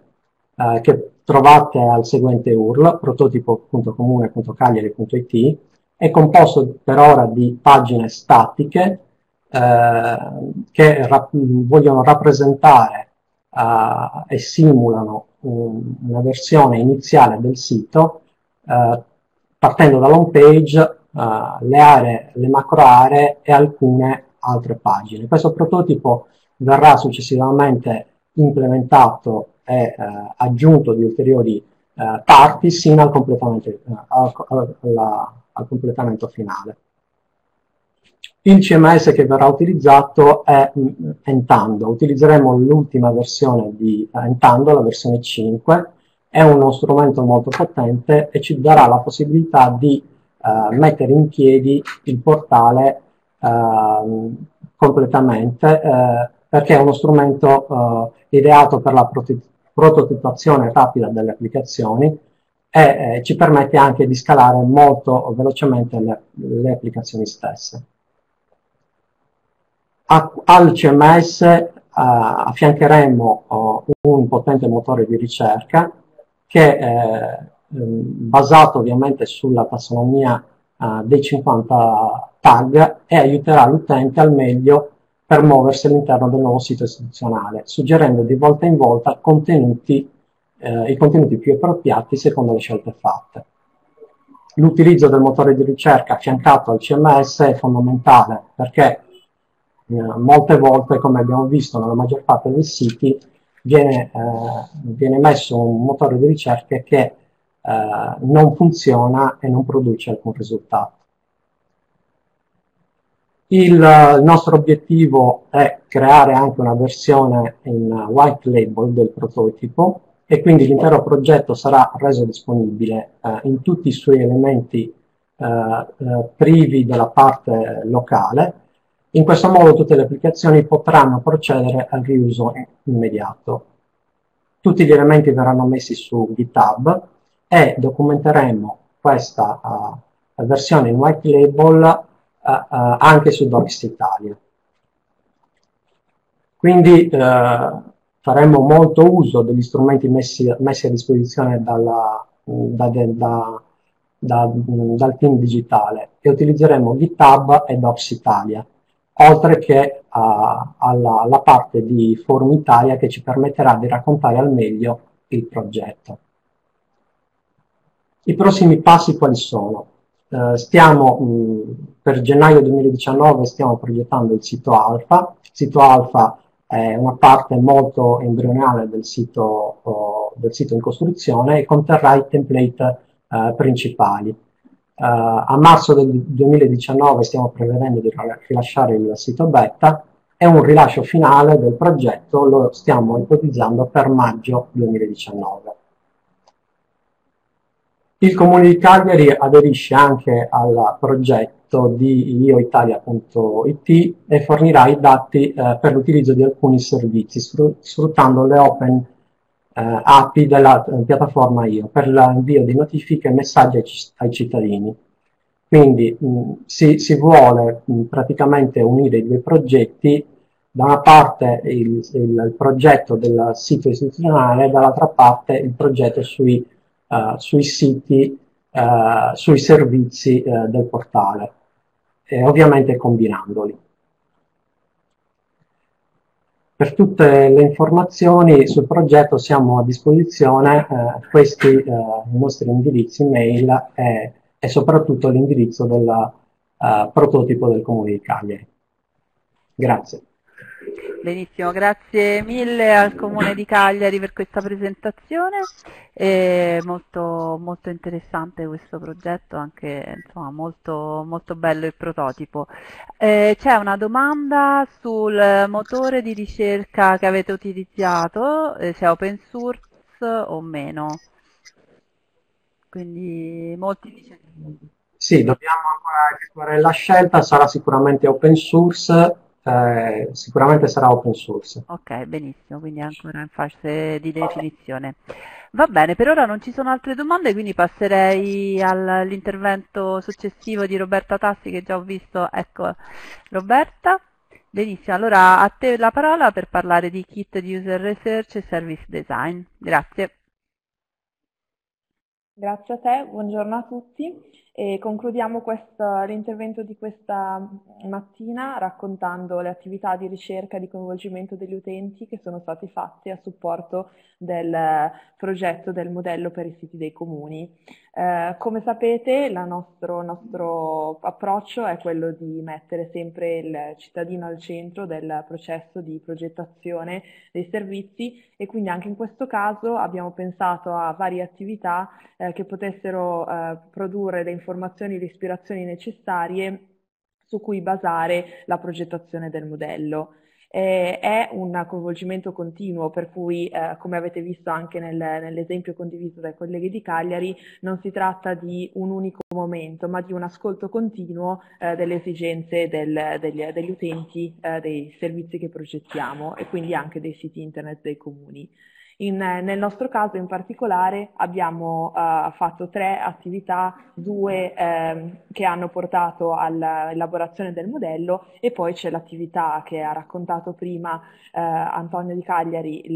eh, che trovate al seguente URL prototipo.comune.cagliari.it è composto per ora di pagine statiche eh, che ra vogliono rappresentare eh, e simulano un, una versione iniziale del sito eh, partendo dall'home page, uh, le aree, le macro aree e alcune altre pagine. Questo prototipo verrà successivamente implementato e uh, aggiunto di ulteriori uh, parti sino al completamento, al, al, al completamento finale. Il CMS che verrà utilizzato è Entando. Utilizzeremo l'ultima versione di Entando, la versione 5, è uno strumento molto potente e ci darà la possibilità di uh, mettere in piedi il portale uh, completamente uh, perché è uno strumento ideato per la prototipazione rapida delle applicazioni e ci permette anche di scalare molto velocemente le, le applicazioni stesse. A, al CMS affiancheremo un potente motore di ricerca che è ehm, basato ovviamente sulla tassonomia eh, dei 50 tag e aiuterà l'utente al meglio per muoversi all'interno del nuovo sito istituzionale, suggerendo di volta in volta contenuti, eh, i contenuti più appropriati secondo le scelte fatte. L'utilizzo del motore di ricerca affiancato al CMS è fondamentale perché eh, molte volte, come abbiamo visto nella maggior parte dei siti, viene, eh, viene messo un motore di ricerca che eh, non funziona e non produce alcun risultato. Il, il, nostro obiettivo è creare anche una versione in white label del prototipo e quindi l'intero progetto sarà reso disponibile eh, in tutti i suoi elementi eh, eh, privi della parte locale in questo modo tutte le applicazioni potranno procedere al riuso immediato. Tutti gli elementi verranno messi su GitHub e documenteremo questa uh, versione in white label uh, uh, anche su Docs Italia. Quindi faremo molto uso degli strumenti messi, messi a disposizione dalla, da, da, da, dal team digitale e utilizzeremo GitHub e Docs Italia, oltre che alla, alla parte di Forum Italia che ci permetterà di raccontare al meglio il progetto. I prossimi passi quali sono? Eh, stiamo, mh, per gennaio 2019 stiamo progettando il sito alfa. Il sito alfa è una parte molto embrionale del sito, oh, del sito in costruzione e conterrà i template eh, principali. Eh, a marzo del 2019 stiamo prevedendo di rilasciare il sito beta e un rilascio finale del progetto lo stiamo ipotizzando per maggio 2019. Il Comune di Cagliari aderisce anche al progetto di ioitalia.it e fornirà i dati eh, per l'utilizzo di alcuni servizi sfruttando le open API della eh, piattaforma IO per l'invio di notifiche e messaggi ai, ai cittadini. Quindi mh, si, si, vuole mh, praticamente unire i due progetti, da una parte il, il, il progetto del sito istituzionale, dall'altra parte il progetto sui uh, sui siti, uh, sui servizi uh, del portale, e ovviamente combinandoli. Per tutte le informazioni sul progetto siamo a disposizione questi i nostri indirizzi mail e, e soprattutto l'indirizzo del prototipo del Comune di Cagliari. Grazie. Benissimo, grazie mille al Comune di Cagliari per questa presentazione, è molto, molto interessante questo progetto, anche insomma, molto, molto bello il prototipo. Eh, C'è una domanda sul motore di ricerca che avete utilizzato, eh, se è open source o meno. Quindi molti dicono... Sì, dobbiamo ancora effettuare la scelta, sarà sicuramente open source eh, sicuramente sarà open source. Ok, benissimo, quindi ancora in fase di definizione. Va bene, per ora non ci sono altre domande, quindi passerei all'intervento successivo di Roberta Tassi che già ho visto. Ecco, Roberta. Benissimo, allora a te la parola per parlare di kit di user research e service design. Grazie. Grazie a te, buongiorno a tutti. E concludiamo l'intervento di questa mattina raccontando le attività di ricerca e di coinvolgimento degli utenti che sono state fatte a supporto del progetto del modello per i siti dei comuni. Eh, come sapete il nostro, nostro, approccio è quello di mettere sempre il cittadino al centro del processo di progettazione dei servizi e quindi anche in questo caso abbiamo pensato a varie attività eh, che potessero eh, produrre le informazioni e le ispirazioni necessarie su cui basare la progettazione del modello eh, è un coinvolgimento continuo, per cui, eh, come avete visto anche nel, nell'esempio condiviso dai colleghi di Cagliari, non si tratta di un unico momento, ma di un ascolto continuo eh, delle esigenze del, degli, degli, utenti eh, dei servizi che progettiamo e quindi anche dei siti internet dei comuni. In, nel nostro caso in particolare abbiamo uh, fatto tre attività, due eh, che hanno portato all'elaborazione del modello e poi c'è l'attività che ha raccontato prima eh, Antonio Di Cagliari il,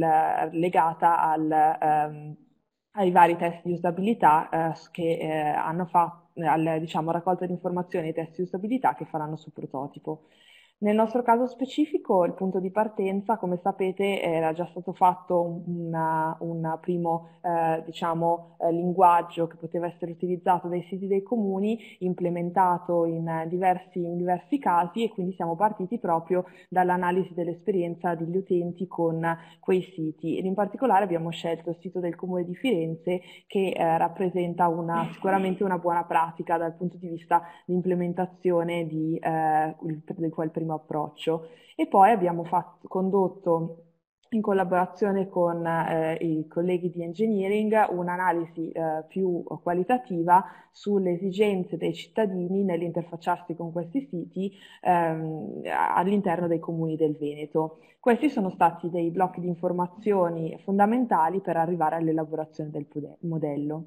legata al, ehm, ai vari test di usabilità eh, che eh, hanno fatto, alla diciamo, raccolta di informazioni e test di usabilità che faranno sul prototipo. Nel nostro caso specifico il punto di partenza, come sapete, era già stato fatto un primo eh, diciamo, eh, linguaggio che poteva essere utilizzato dai siti dei comuni, implementato in diversi, in diversi casi e quindi siamo partiti proprio dall'analisi dell'esperienza degli utenti con quei siti. Ed in particolare abbiamo scelto il sito del Comune di Firenze che eh, rappresenta una, sicuramente una buona pratica dal punto di vista di implementazione di, eh, del quel primo primo approccio e poi abbiamo fatto, condotto in collaborazione con eh, i colleghi di engineering un'analisi eh, più qualitativa sulle esigenze dei cittadini nell'interfacciarsi con questi siti ehm, all'interno dei comuni del Veneto. Questi sono stati dei blocchi di informazioni fondamentali per arrivare all'elaborazione del modello.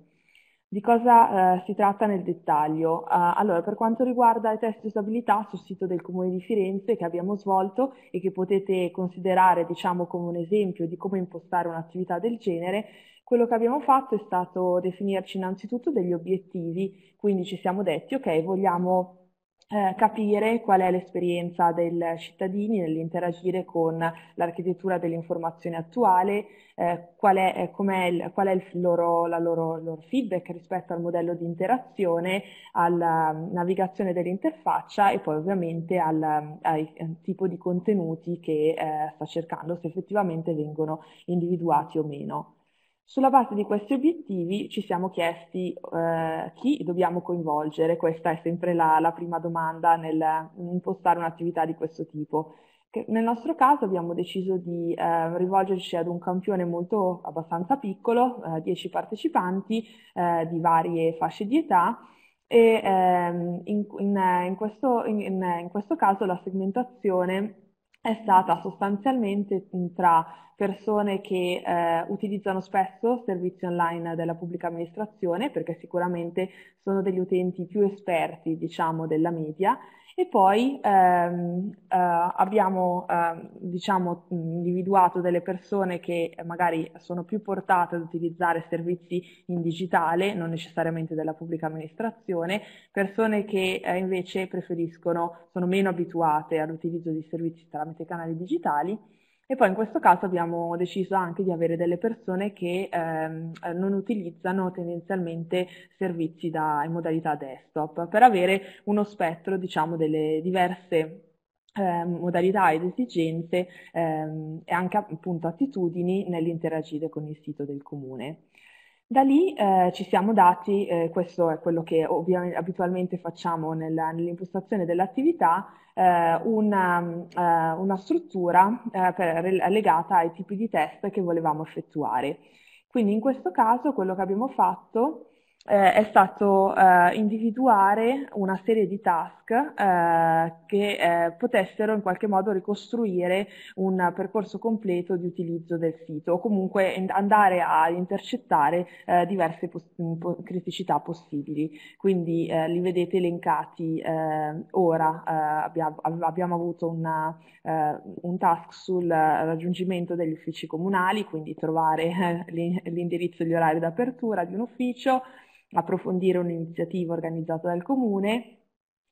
Di cosa eh, si tratta nel dettaglio? Uh, allora, per quanto riguarda i test di usabilità sul sito del Comune di Firenze che abbiamo svolto e che potete considerare diciamo, come un esempio di come impostare un'attività del genere, quello che abbiamo fatto è stato definirci innanzitutto degli obiettivi, quindi ci siamo detti ok, vogliamo eh, capire qual è l'esperienza dei cittadini nell'interagire con l'architettura dell'informazione attuale, eh, qual è, eh, il, qual è il loro, loro, il, loro, feedback rispetto al modello di interazione, alla navigazione dell'interfaccia e poi ovviamente al, al tipo di contenuti che eh, sta cercando, se effettivamente vengono individuati o meno. Sulla base di questi obiettivi ci siamo chiesti eh, chi dobbiamo coinvolgere, questa è sempre la, la prima domanda nel impostare un'attività di questo tipo. Che nel nostro caso abbiamo deciso di eh, rivolgerci ad un campione molto abbastanza piccolo, eh, 10 partecipanti eh, di varie fasce di età e ehm, in, in, in, questo, in questo caso la segmentazione è stata sostanzialmente tra persone che eh, utilizzano spesso servizi online della pubblica amministrazione, perché sicuramente sono degli utenti più esperti, diciamo, della media, e poi ehm, eh, abbiamo eh, diciamo, individuato delle persone che magari sono più portate ad utilizzare servizi in digitale, non necessariamente della pubblica amministrazione, persone che eh, invece preferiscono, sono meno abituate all'utilizzo di servizi tramite canali digitali e poi in questo caso abbiamo deciso anche di avere delle persone che ehm, non utilizzano tendenzialmente servizi da, in modalità desktop per avere uno spettro diciamo delle diverse eh, modalità ed esigenze ehm, e anche appunto attitudini nell'interagire con il sito del comune. Da lì eh, ci siamo dati, eh, questo è quello che ovviamente abitualmente facciamo nella, nell'impostazione dell'attività, eh, una, eh, una, struttura eh, per, legata ai tipi di test che volevamo effettuare. Quindi in questo caso quello che abbiamo fatto eh, è stato eh, individuare una serie di task eh, che eh, potessero in qualche modo ricostruire un percorso completo di utilizzo del sito o comunque andare a intercettare eh, diverse pos- criticità possibili. Quindi eh, li vedete elencati ora, abbiamo, abbiamo, avuto una, un task sul raggiungimento degli uffici comunali, quindi trovare l'indirizzo e gli orari d'apertura di un ufficio, approfondire un'iniziativa organizzata dal comune,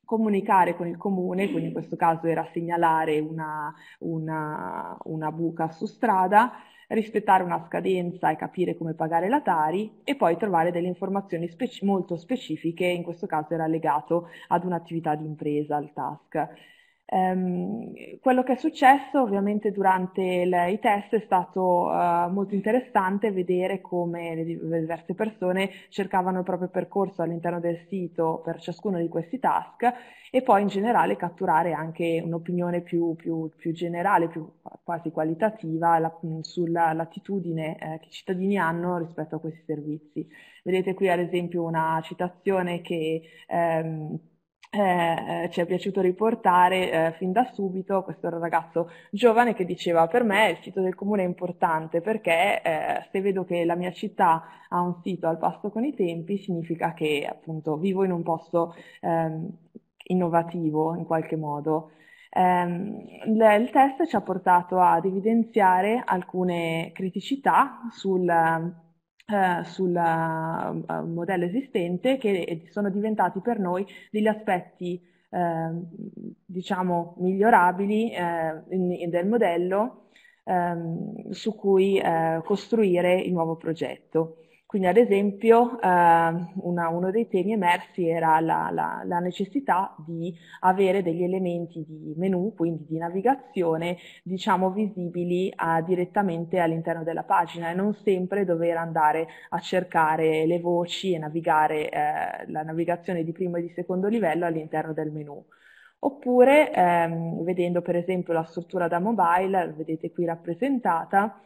comunicare con il comune, quindi in questo caso era segnalare una, una, una buca su strada, rispettare una scadenza e capire come pagare la Tari e poi trovare delle informazioni speci molto specifiche, in questo caso era legato ad un'attività di impresa, al task. Um, quello che è successo ovviamente durante il, i test è stato uh, molto interessante vedere come le, le, diverse persone cercavano il proprio percorso all'interno del sito per ciascuno di questi task e poi in generale catturare anche un'opinione più, più, più generale, più quasi qualitativa la, sulla l'attitudine eh, che i cittadini hanno rispetto a questi servizi. Vedete qui ad esempio una citazione che ehm, eh, ci è piaciuto riportare eh, fin da subito questo ragazzo giovane che diceva per me il sito del comune è importante perché eh, se vedo che la mia città ha un sito al passo con i tempi significa che appunto vivo in un posto ehm, innovativo in qualche modo. Um, il test ci ha portato ad evidenziare alcune criticità sul, eh, sul uh, modello esistente che sono diventati per noi degli aspetti eh, diciamo migliorabili eh, in, in del modello ehm, su cui eh, costruire il nuovo progetto. Quindi ad esempio eh, una, uno dei temi emersi era la, la, la, necessità di avere degli elementi di menu, quindi di navigazione, diciamo visibili eh, direttamente all'interno della pagina e non sempre dover andare a cercare le voci e navigare eh, la navigazione di primo e di secondo livello all'interno del menu. Oppure, ehm, vedendo per esempio la struttura da mobile, vedete qui rappresentata,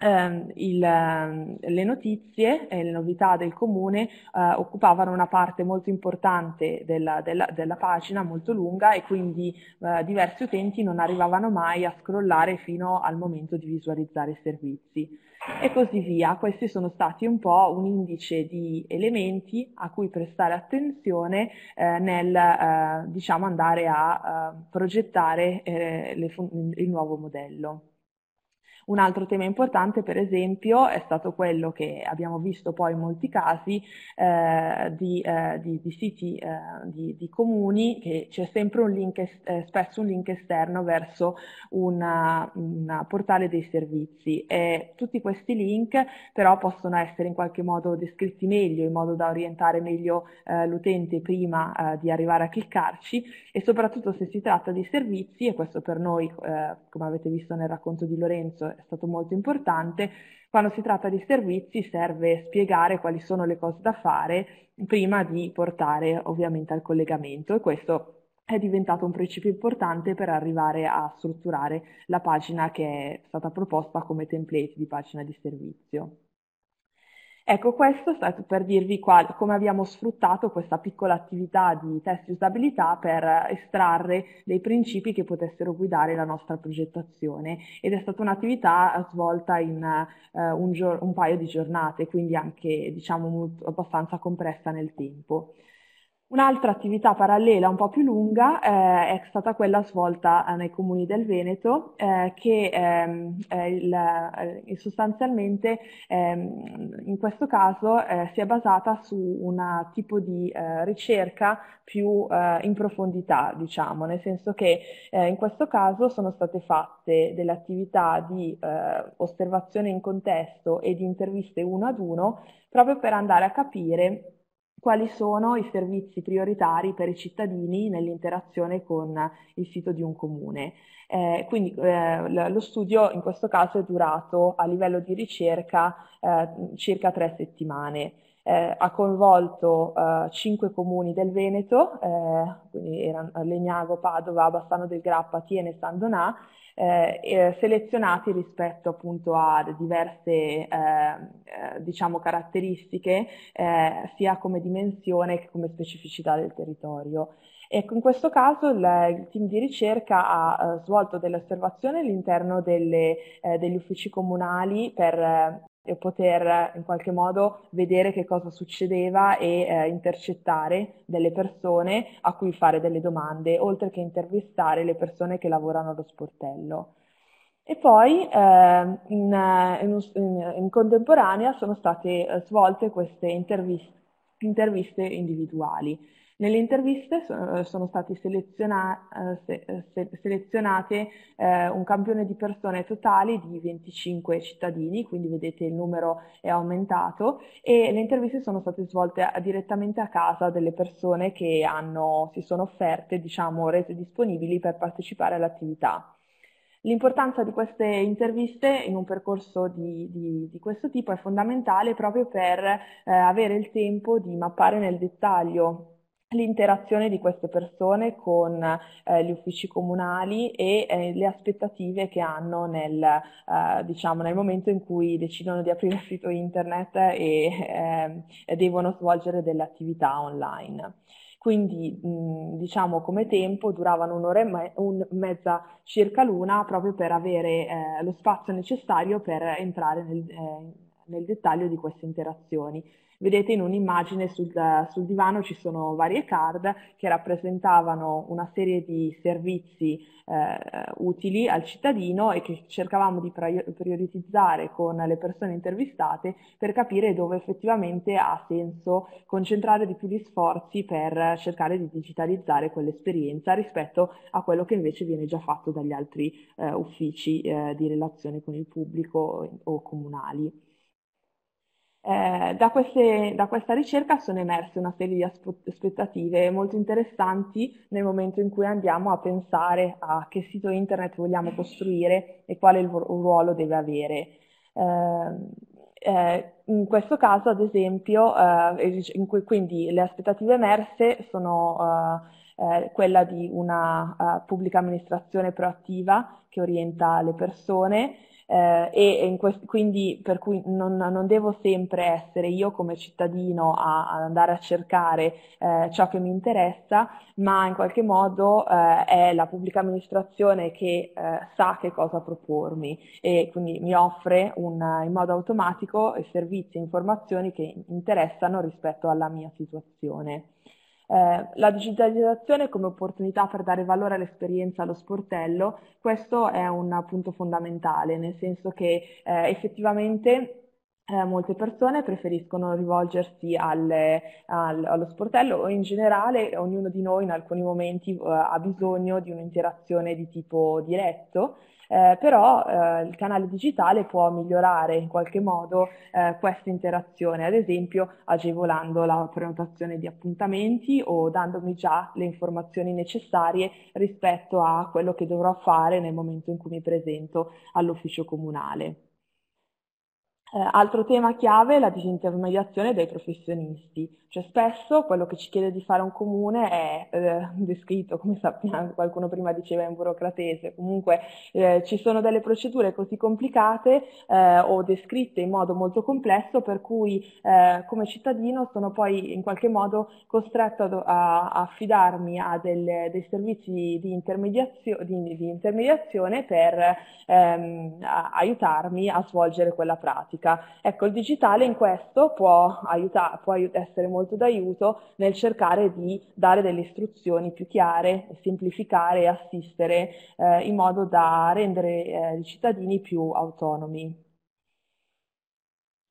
ehm, il, ehm, le notizie e le novità del comune eh, occupavano una parte molto importante della, della, della pagina, molto lunga, e quindi eh, diversi utenti non arrivavano mai a scrollare fino al momento di visualizzare i servizi e così via. Questi sono stati un po' un indice di elementi a cui prestare attenzione eh, nel eh, diciamo andare a eh, progettare eh, il nuovo modello. Un altro tema importante, per esempio, è stato quello che abbiamo visto poi in molti casi eh, di, eh, di, di, siti eh, di, di, comuni, che c'è sempre un link, eh, spesso un link esterno verso un portale dei servizi. E tutti questi link però possono essere in qualche modo descritti meglio, in modo da orientare meglio eh, l'utente prima eh, di arrivare a cliccarci e soprattutto se si tratta di servizi, e questo per noi, come avete visto nel racconto di Lorenzo, è stato molto importante. Quando si tratta di servizi serve spiegare quali sono le cose da fare prima di portare ovviamente al collegamento e questo è diventato un principio importante per arrivare a strutturare la pagina che è stata proposta come template di pagina di servizio. Ecco, questo è stato per dirvi qual, come abbiamo sfruttato questa piccola attività di test di usabilità per estrarre dei principi che potessero guidare la nostra progettazione ed è stata un'attività svolta in eh, un, un, paio di giornate, quindi anche diciamo molto, abbastanza compressa nel tempo. Un'altra attività parallela un po' più lunga eh, è stata quella svolta eh, nei comuni del Veneto eh, che ehm, il, eh, sostanzialmente ehm, in questo caso eh, si è basata su un tipo di eh, ricerca più in profondità, diciamo, nel senso che in questo caso sono state fatte delle attività di osservazione in contesto e di interviste uno ad uno proprio per andare a capire quali sono i servizi prioritari per i cittadini nell'interazione con il sito di un comune. Eh, quindi eh, lo studio in questo caso è durato a livello di ricerca eh, circa tre settimane. Eh, ha coinvolto eh, cinque comuni del Veneto, eh, quindi erano Legnago, Padova, Bassano del Grappa, Tiene e San Donà, eh, eh, selezionati rispetto appunto a diverse eh, eh diciamo caratteristiche eh, sia come dimensione che come specificità del territorio. Ecco, in questo caso il, il team di ricerca ha uh, svolto delle osservazioni all'interno delle, eh, degli uffici comunali per e poter in qualche modo vedere che cosa succedeva e eh, intercettare delle persone a cui fare delle domande, oltre che intervistare le persone che lavorano allo sportello. E poi eh, in, in, in, in, contemporanea sono state eh, svolte queste interviste, interviste individuali. Nelle interviste eh, sono state seleziona eh, se selezionate eh, un campione di persone totali di 25 cittadini, quindi vedete il numero è aumentato e le interviste sono state svolte direttamente a casa delle persone che hanno, si sono offerte, diciamo, rese disponibili per partecipare all'attività. L'importanza di queste interviste in un percorso di, di, di, questo tipo è fondamentale proprio per eh, avere il tempo di mappare nel dettaglio l'interazione di queste persone con eh, gli uffici comunali e eh, le aspettative che hanno nel, eh, diciamo, nel, momento in cui decidono di aprire il sito internet e ehm, devono svolgere delle attività online. Quindi, mh, diciamo, come tempo duravano un'ora e me- un, mezza circa l'una proprio per avere eh, lo spazio necessario per entrare nel, eh, nel dettaglio di queste interazioni. Vedete in un'immagine sul, sul, divano ci sono varie card che rappresentavano una serie di servizi eh, utili al cittadino e che cercavamo di prioritizzare con le persone intervistate per capire dove effettivamente ha senso concentrare di più gli sforzi per cercare di digitalizzare quell'esperienza rispetto a quello che invece viene già fatto dagli altri eh, uffici eh, di relazione con il pubblico o comunali. Eh, da, queste, da, questa ricerca sono emerse una serie di aspettative molto interessanti nel momento in cui andiamo a pensare a che sito internet vogliamo costruire e quale ruolo deve avere. Eh, eh, in questo caso, ad esempio, eh, cui quindi le aspettative emerse sono eh, eh, quella di una pubblica amministrazione proattiva che orienta le persone, eh, e quest- quindi per cui non, non, devo sempre essere io come cittadino a, a andare a cercare eh, ciò che mi interessa, ma in qualche modo eh, è la pubblica amministrazione che eh, sa che cosa propormi e quindi mi offre un, in modo automatico servizi e informazioni che interessano rispetto alla mia situazione. Eh, la digitalizzazione come opportunità per dare valore all'esperienza allo sportello, questo è un punto fondamentale, nel senso che eh, effettivamente eh, molte persone preferiscono rivolgersi alle, al, allo sportello o in generale ognuno di noi in alcuni momenti uh, ha bisogno di un'interazione di tipo diretto eh, però eh, il canale digitale può migliorare in qualche modo eh, questa interazione, ad esempio agevolando la prenotazione di appuntamenti o dandomi già le informazioni necessarie rispetto a quello che dovrò fare nel momento in cui mi presento all'ufficio comunale. Eh, altro tema chiave è la disintermediazione dei professionisti. Cioè spesso quello che ci chiede di fare un comune è eh, descritto, come sappiamo, qualcuno prima diceva in burocratese, comunque eh, ci sono delle procedure così complicate eh, o descritte in modo molto complesso per cui eh, come cittadino sono poi in qualche modo costretto a, a affidarmi a delle, dei servizi di, intermediazio, di, di intermediazione per ehm, aiutarmi a svolgere quella pratica pratica. Ecco, il digitale in questo può, aiutare, può essere molto d'aiuto nel cercare di dare delle istruzioni più chiare, semplificare e assistere eh, in modo da rendere eh, i cittadini più autonomi.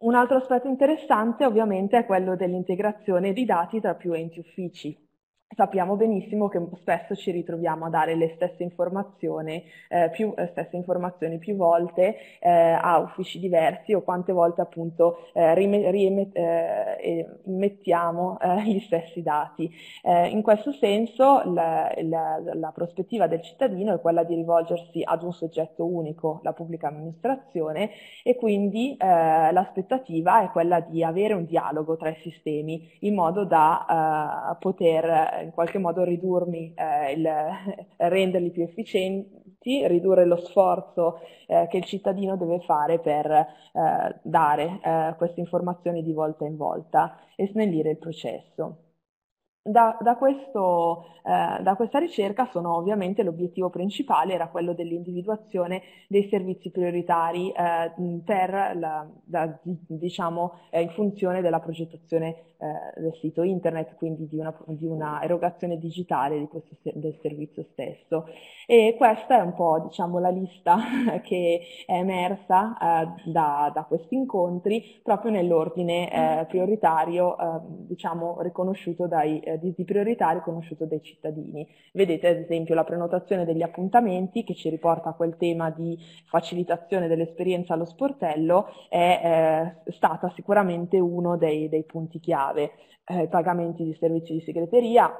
Un altro aspetto interessante ovviamente è quello dell'integrazione di dati tra più enti uffici sappiamo benissimo che spesso ci ritroviamo a dare le stesse informazioni, eh, più, eh, stesse informazioni più volte eh, a uffici diversi o quante volte appunto eh, rimettiamo eh, eh, gli stessi dati. in questo senso la, la, la, prospettiva del cittadino è quella di rivolgersi ad un soggetto unico, la pubblica amministrazione, e quindi l'aspettativa è quella di avere un dialogo tra i sistemi in modo da poter in qualche modo ridurmi, eh, il, renderli più efficienti, ridurre lo sforzo eh, che il cittadino deve fare per eh, dare queste informazioni di volta in volta e snellire il processo. Da, da, questo, eh, da, questa ricerca sono ovviamente l'obiettivo principale era quello dell'individuazione dei servizi prioritari eh, la, la, diciamo, eh, in funzione della progettazione eh, del sito internet, quindi di una, di una erogazione digitale di questo, del servizio stesso. E questa è un po' diciamo, la lista che è emersa eh, da, da, questi incontri proprio nell'ordine eh, prioritario, eh, diciamo, riconosciuto dai, di, di priorità riconosciuto dai cittadini. Vedete ad esempio la prenotazione degli appuntamenti che ci riporta a quel tema di facilitazione dell'esperienza allo sportello è eh, stata sicuramente uno dei, dei punti chiave eh, pagamenti di servizi di segreteria,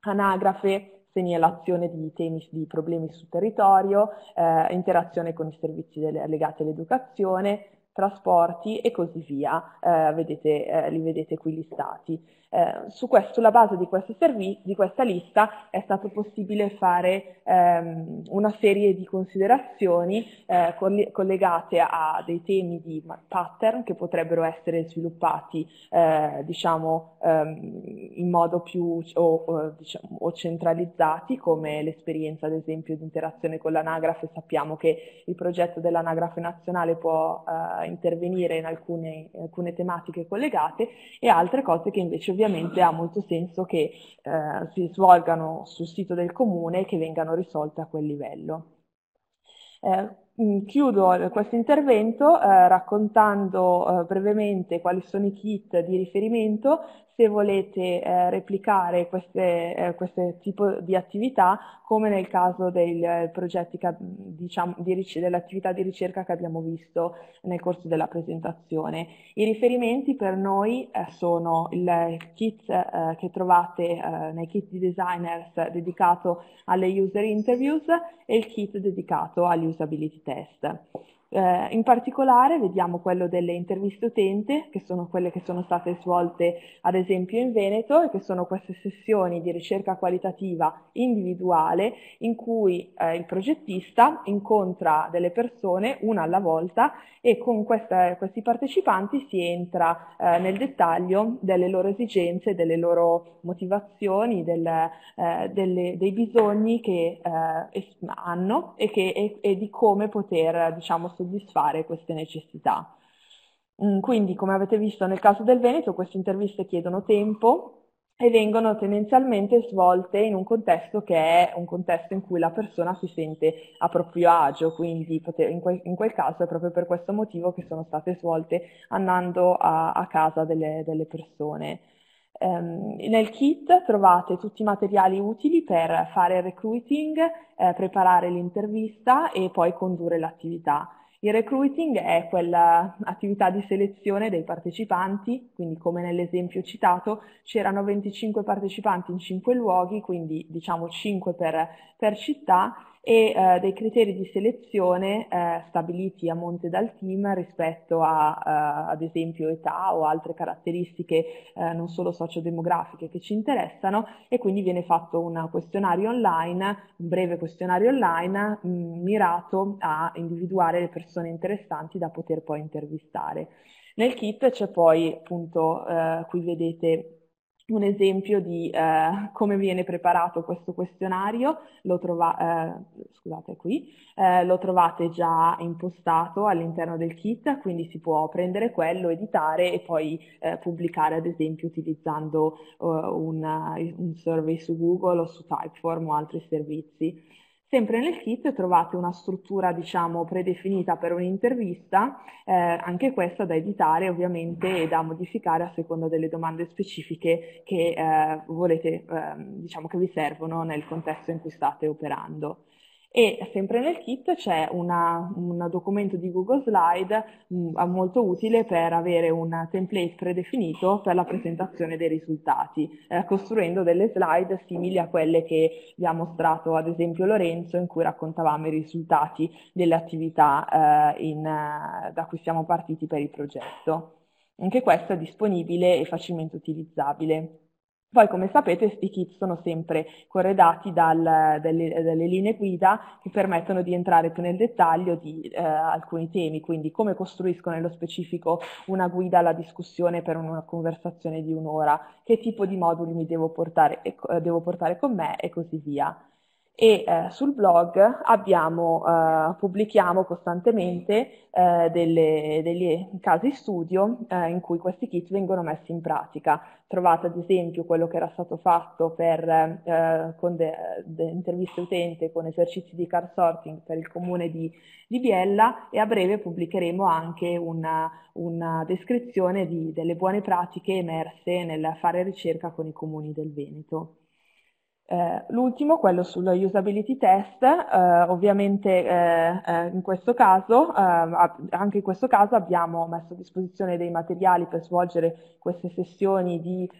anagrafe, segnalazione di temi di problemi sul territorio, eh, interazione con i servizi legati all'educazione, trasporti e così via, eh, vedete, eh, li vedete qui listati. Eh, su questo, sulla base di, servizi, di, questa lista è stato possibile fare ehm, una serie di considerazioni eh, collegate a dei temi di pattern che potrebbero essere sviluppati eh, diciamo, ehm, in modo più o, o, diciamo, o centralizzati come l'esperienza ad esempio di interazione con l'anagrafe. Sappiamo che il progetto dell'anagrafe nazionale può eh, intervenire in alcune, in alcune tematiche collegate e altre cose che invece ovviamente ha molto senso che eh, si svolgano sul sito del comune e che vengano risolte a quel livello. Eh, mm, chiudo questo intervento eh, raccontando eh, brevemente quali sono i kit di riferimento se volete eh, replicare queste, eh, questo tipo di attività, come nel caso dei eh, progetti, diciamo, di, dell'attività di ricerca che abbiamo visto nel corso della presentazione. I riferimenti per noi eh, sono il kit eh, che trovate eh, nei kit di designers dedicato alle user interviews e il kit dedicato agli usability test. Eh, in particolare vediamo quello delle interviste utente, che sono quelle che sono state svolte ad esempio in Veneto e che sono queste sessioni di ricerca qualitativa individuale in cui eh, il progettista incontra delle persone una alla volta e con questa, questi partecipanti si entra eh, nel dettaglio delle loro esigenze, delle loro motivazioni, del, eh, delle, dei bisogni che eh, hanno e, che, e, e di come poter diciamo, soddisfare queste necessità. Mm, quindi, come avete visto nel caso del Veneto, queste interviste chiedono tempo e vengono tendenzialmente svolte in un contesto che è un contesto in cui la persona si sente a proprio agio, quindi in quel, caso è proprio per questo motivo che sono state svolte andando a, a casa delle, delle persone. Um, nel kit trovate tutti i materiali utili per fare il recruiting, eh, preparare l'intervista e poi condurre l'attività. Il recruiting è quell'attività di selezione dei partecipanti, quindi come nell'esempio citato c'erano 25 partecipanti in 5 luoghi, quindi diciamo 5 per, per città e eh, dei criteri di selezione eh, stabiliti a monte dal team rispetto a, eh, ad esempio, età o altre caratteristiche eh, non solo sociodemografiche che ci interessano e quindi viene fatto un questionario online, un breve questionario online mh, mm, mirato a individuare le persone interessanti da poter poi intervistare. Nel kit c'è poi appunto, eh, qui vedete un esempio di eh, come viene preparato questo questionario, lo, trova, eh, scusate, qui, eh, lo trovate già impostato all'interno del kit, quindi si può prendere quello, editare e poi eh, pubblicare ad esempio utilizzando uh, una, un survey su Google o su Typeform o altri servizi. Sempre nel kit trovate una struttura, diciamo, predefinita per un'intervista, eh, anche questa da editare ovviamente e da modificare a seconda delle domande specifiche che eh, volete, eh, diciamo, che vi servono nel contesto in cui state operando. E sempre nel kit c'è una, un documento di Google Slide mh, mm, molto utile per avere un template predefinito per la presentazione dei risultati, eh, costruendo delle slide simili a quelle che vi ha mostrato ad esempio Lorenzo in cui raccontavamo i risultati delle attività eh, in, da cui siamo partiti per il progetto. Anche questo è disponibile e facilmente utilizzabile. Poi, come sapete, questi kit sono sempre corredati dal, dalle, dalle, linee guida che permettono di entrare più nel dettaglio di eh, alcuni temi, quindi come costruisco nello specifico una guida alla discussione per una conversazione di un'ora, che tipo di moduli mi devo portare, eh, devo portare con me? E così via e eh, sul blog abbiamo, eh, pubblichiamo costantemente eh, delle, degli casi studio eh, in cui questi kit vengono messi in pratica. Trovate ad esempio quello che era stato fatto per, eh, con de, de interviste utente con esercizi di car sorting per il comune di, di Biella e a breve pubblicheremo anche una, una descrizione di, delle buone pratiche emerse nel fare ricerca con i comuni del Veneto. Eh, l'ultimo, quello sullo usability test, eh, ovviamente eh, eh in questo caso, eh, anche in questo caso abbiamo messo a disposizione dei materiali per svolgere queste sessioni di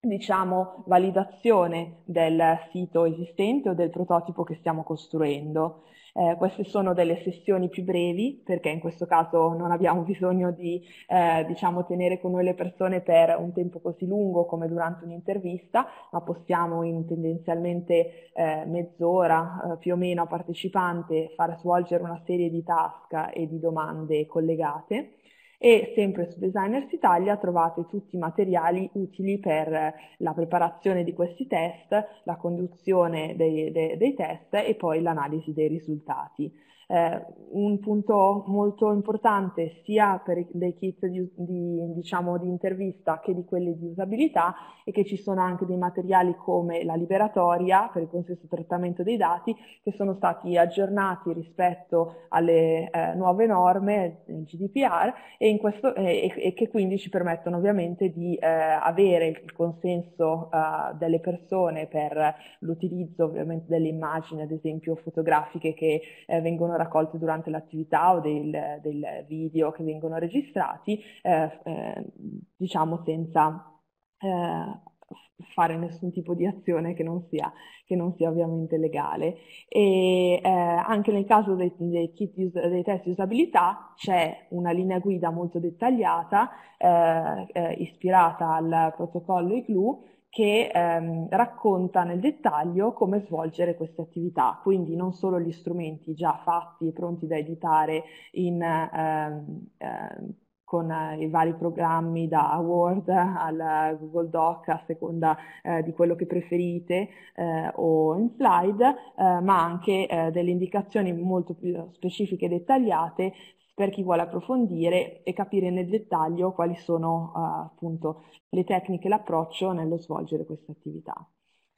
diciamo, validazione del sito esistente o del prototipo che stiamo costruendo. Eh, queste sono delle sessioni più brevi perché in questo caso non abbiamo bisogno di eh, diciamo, tenere con noi le persone per un tempo così lungo come durante un'intervista, ma possiamo in tendenzialmente eh, mezz'ora eh, più o meno a partecipante far svolgere una serie di task e di domande collegate e sempre su Designers Italia trovate tutti i materiali utili per la preparazione di questi test, la conduzione dei, dei, dei test e poi l'analisi dei risultati. Eh, un punto molto importante sia per dei kit di, di, diciamo, di, intervista che di quelli di usabilità è che ci sono anche dei materiali come la liberatoria per il consenso trattamento dei dati che sono stati aggiornati rispetto alle eh, nuove norme del GDPR e, questo, eh, e, che quindi ci permettono ovviamente di eh, avere il consenso eh, delle persone per l'utilizzo ovviamente delle immagini ad esempio fotografiche che eh, vengono raccolte durante l'attività o del, del, video che vengono registrati, eh, eh, diciamo senza, eh, fare nessun tipo di azione che non sia, che non sia ovviamente legale. E eh, anche nel caso dei, dei, dei, test di usabilità c'è una linea guida molto dettagliata eh, eh, ispirata al protocollo ICLU che ehm, racconta nel dettaglio come svolgere queste attività, quindi non solo gli strumenti già fatti e pronti da editare in, ehm, eh, con i vari programmi da Word al Google Doc a seconda eh, di quello che preferite eh, o in slide, eh, ma anche eh, delle indicazioni molto più specifiche e dettagliate per chi vuole approfondire e capire nel dettaglio quali sono uh, appunto le tecniche e l'approccio nello svolgere questa attività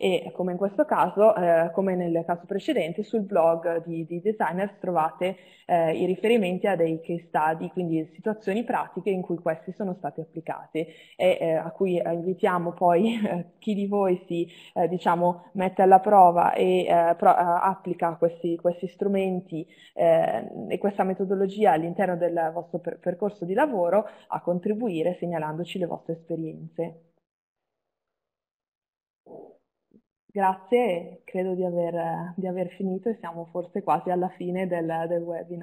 e come in questo caso, eh, come nel caso precedente, sul blog di, di Designers trovate eh, i riferimenti a dei case study, quindi situazioni pratiche in cui questi sono stati applicati e eh, a cui invitiamo poi eh, chi di voi si eh, diciamo, mette alla prova e eh, pro applica questi, questi strumenti e questa metodologia all'interno del vostro per percorso di lavoro a contribuire segnalandoci le vostre esperienze. Grazie, credo di aver, di aver finito e siamo forse quasi alla fine del, del webinar.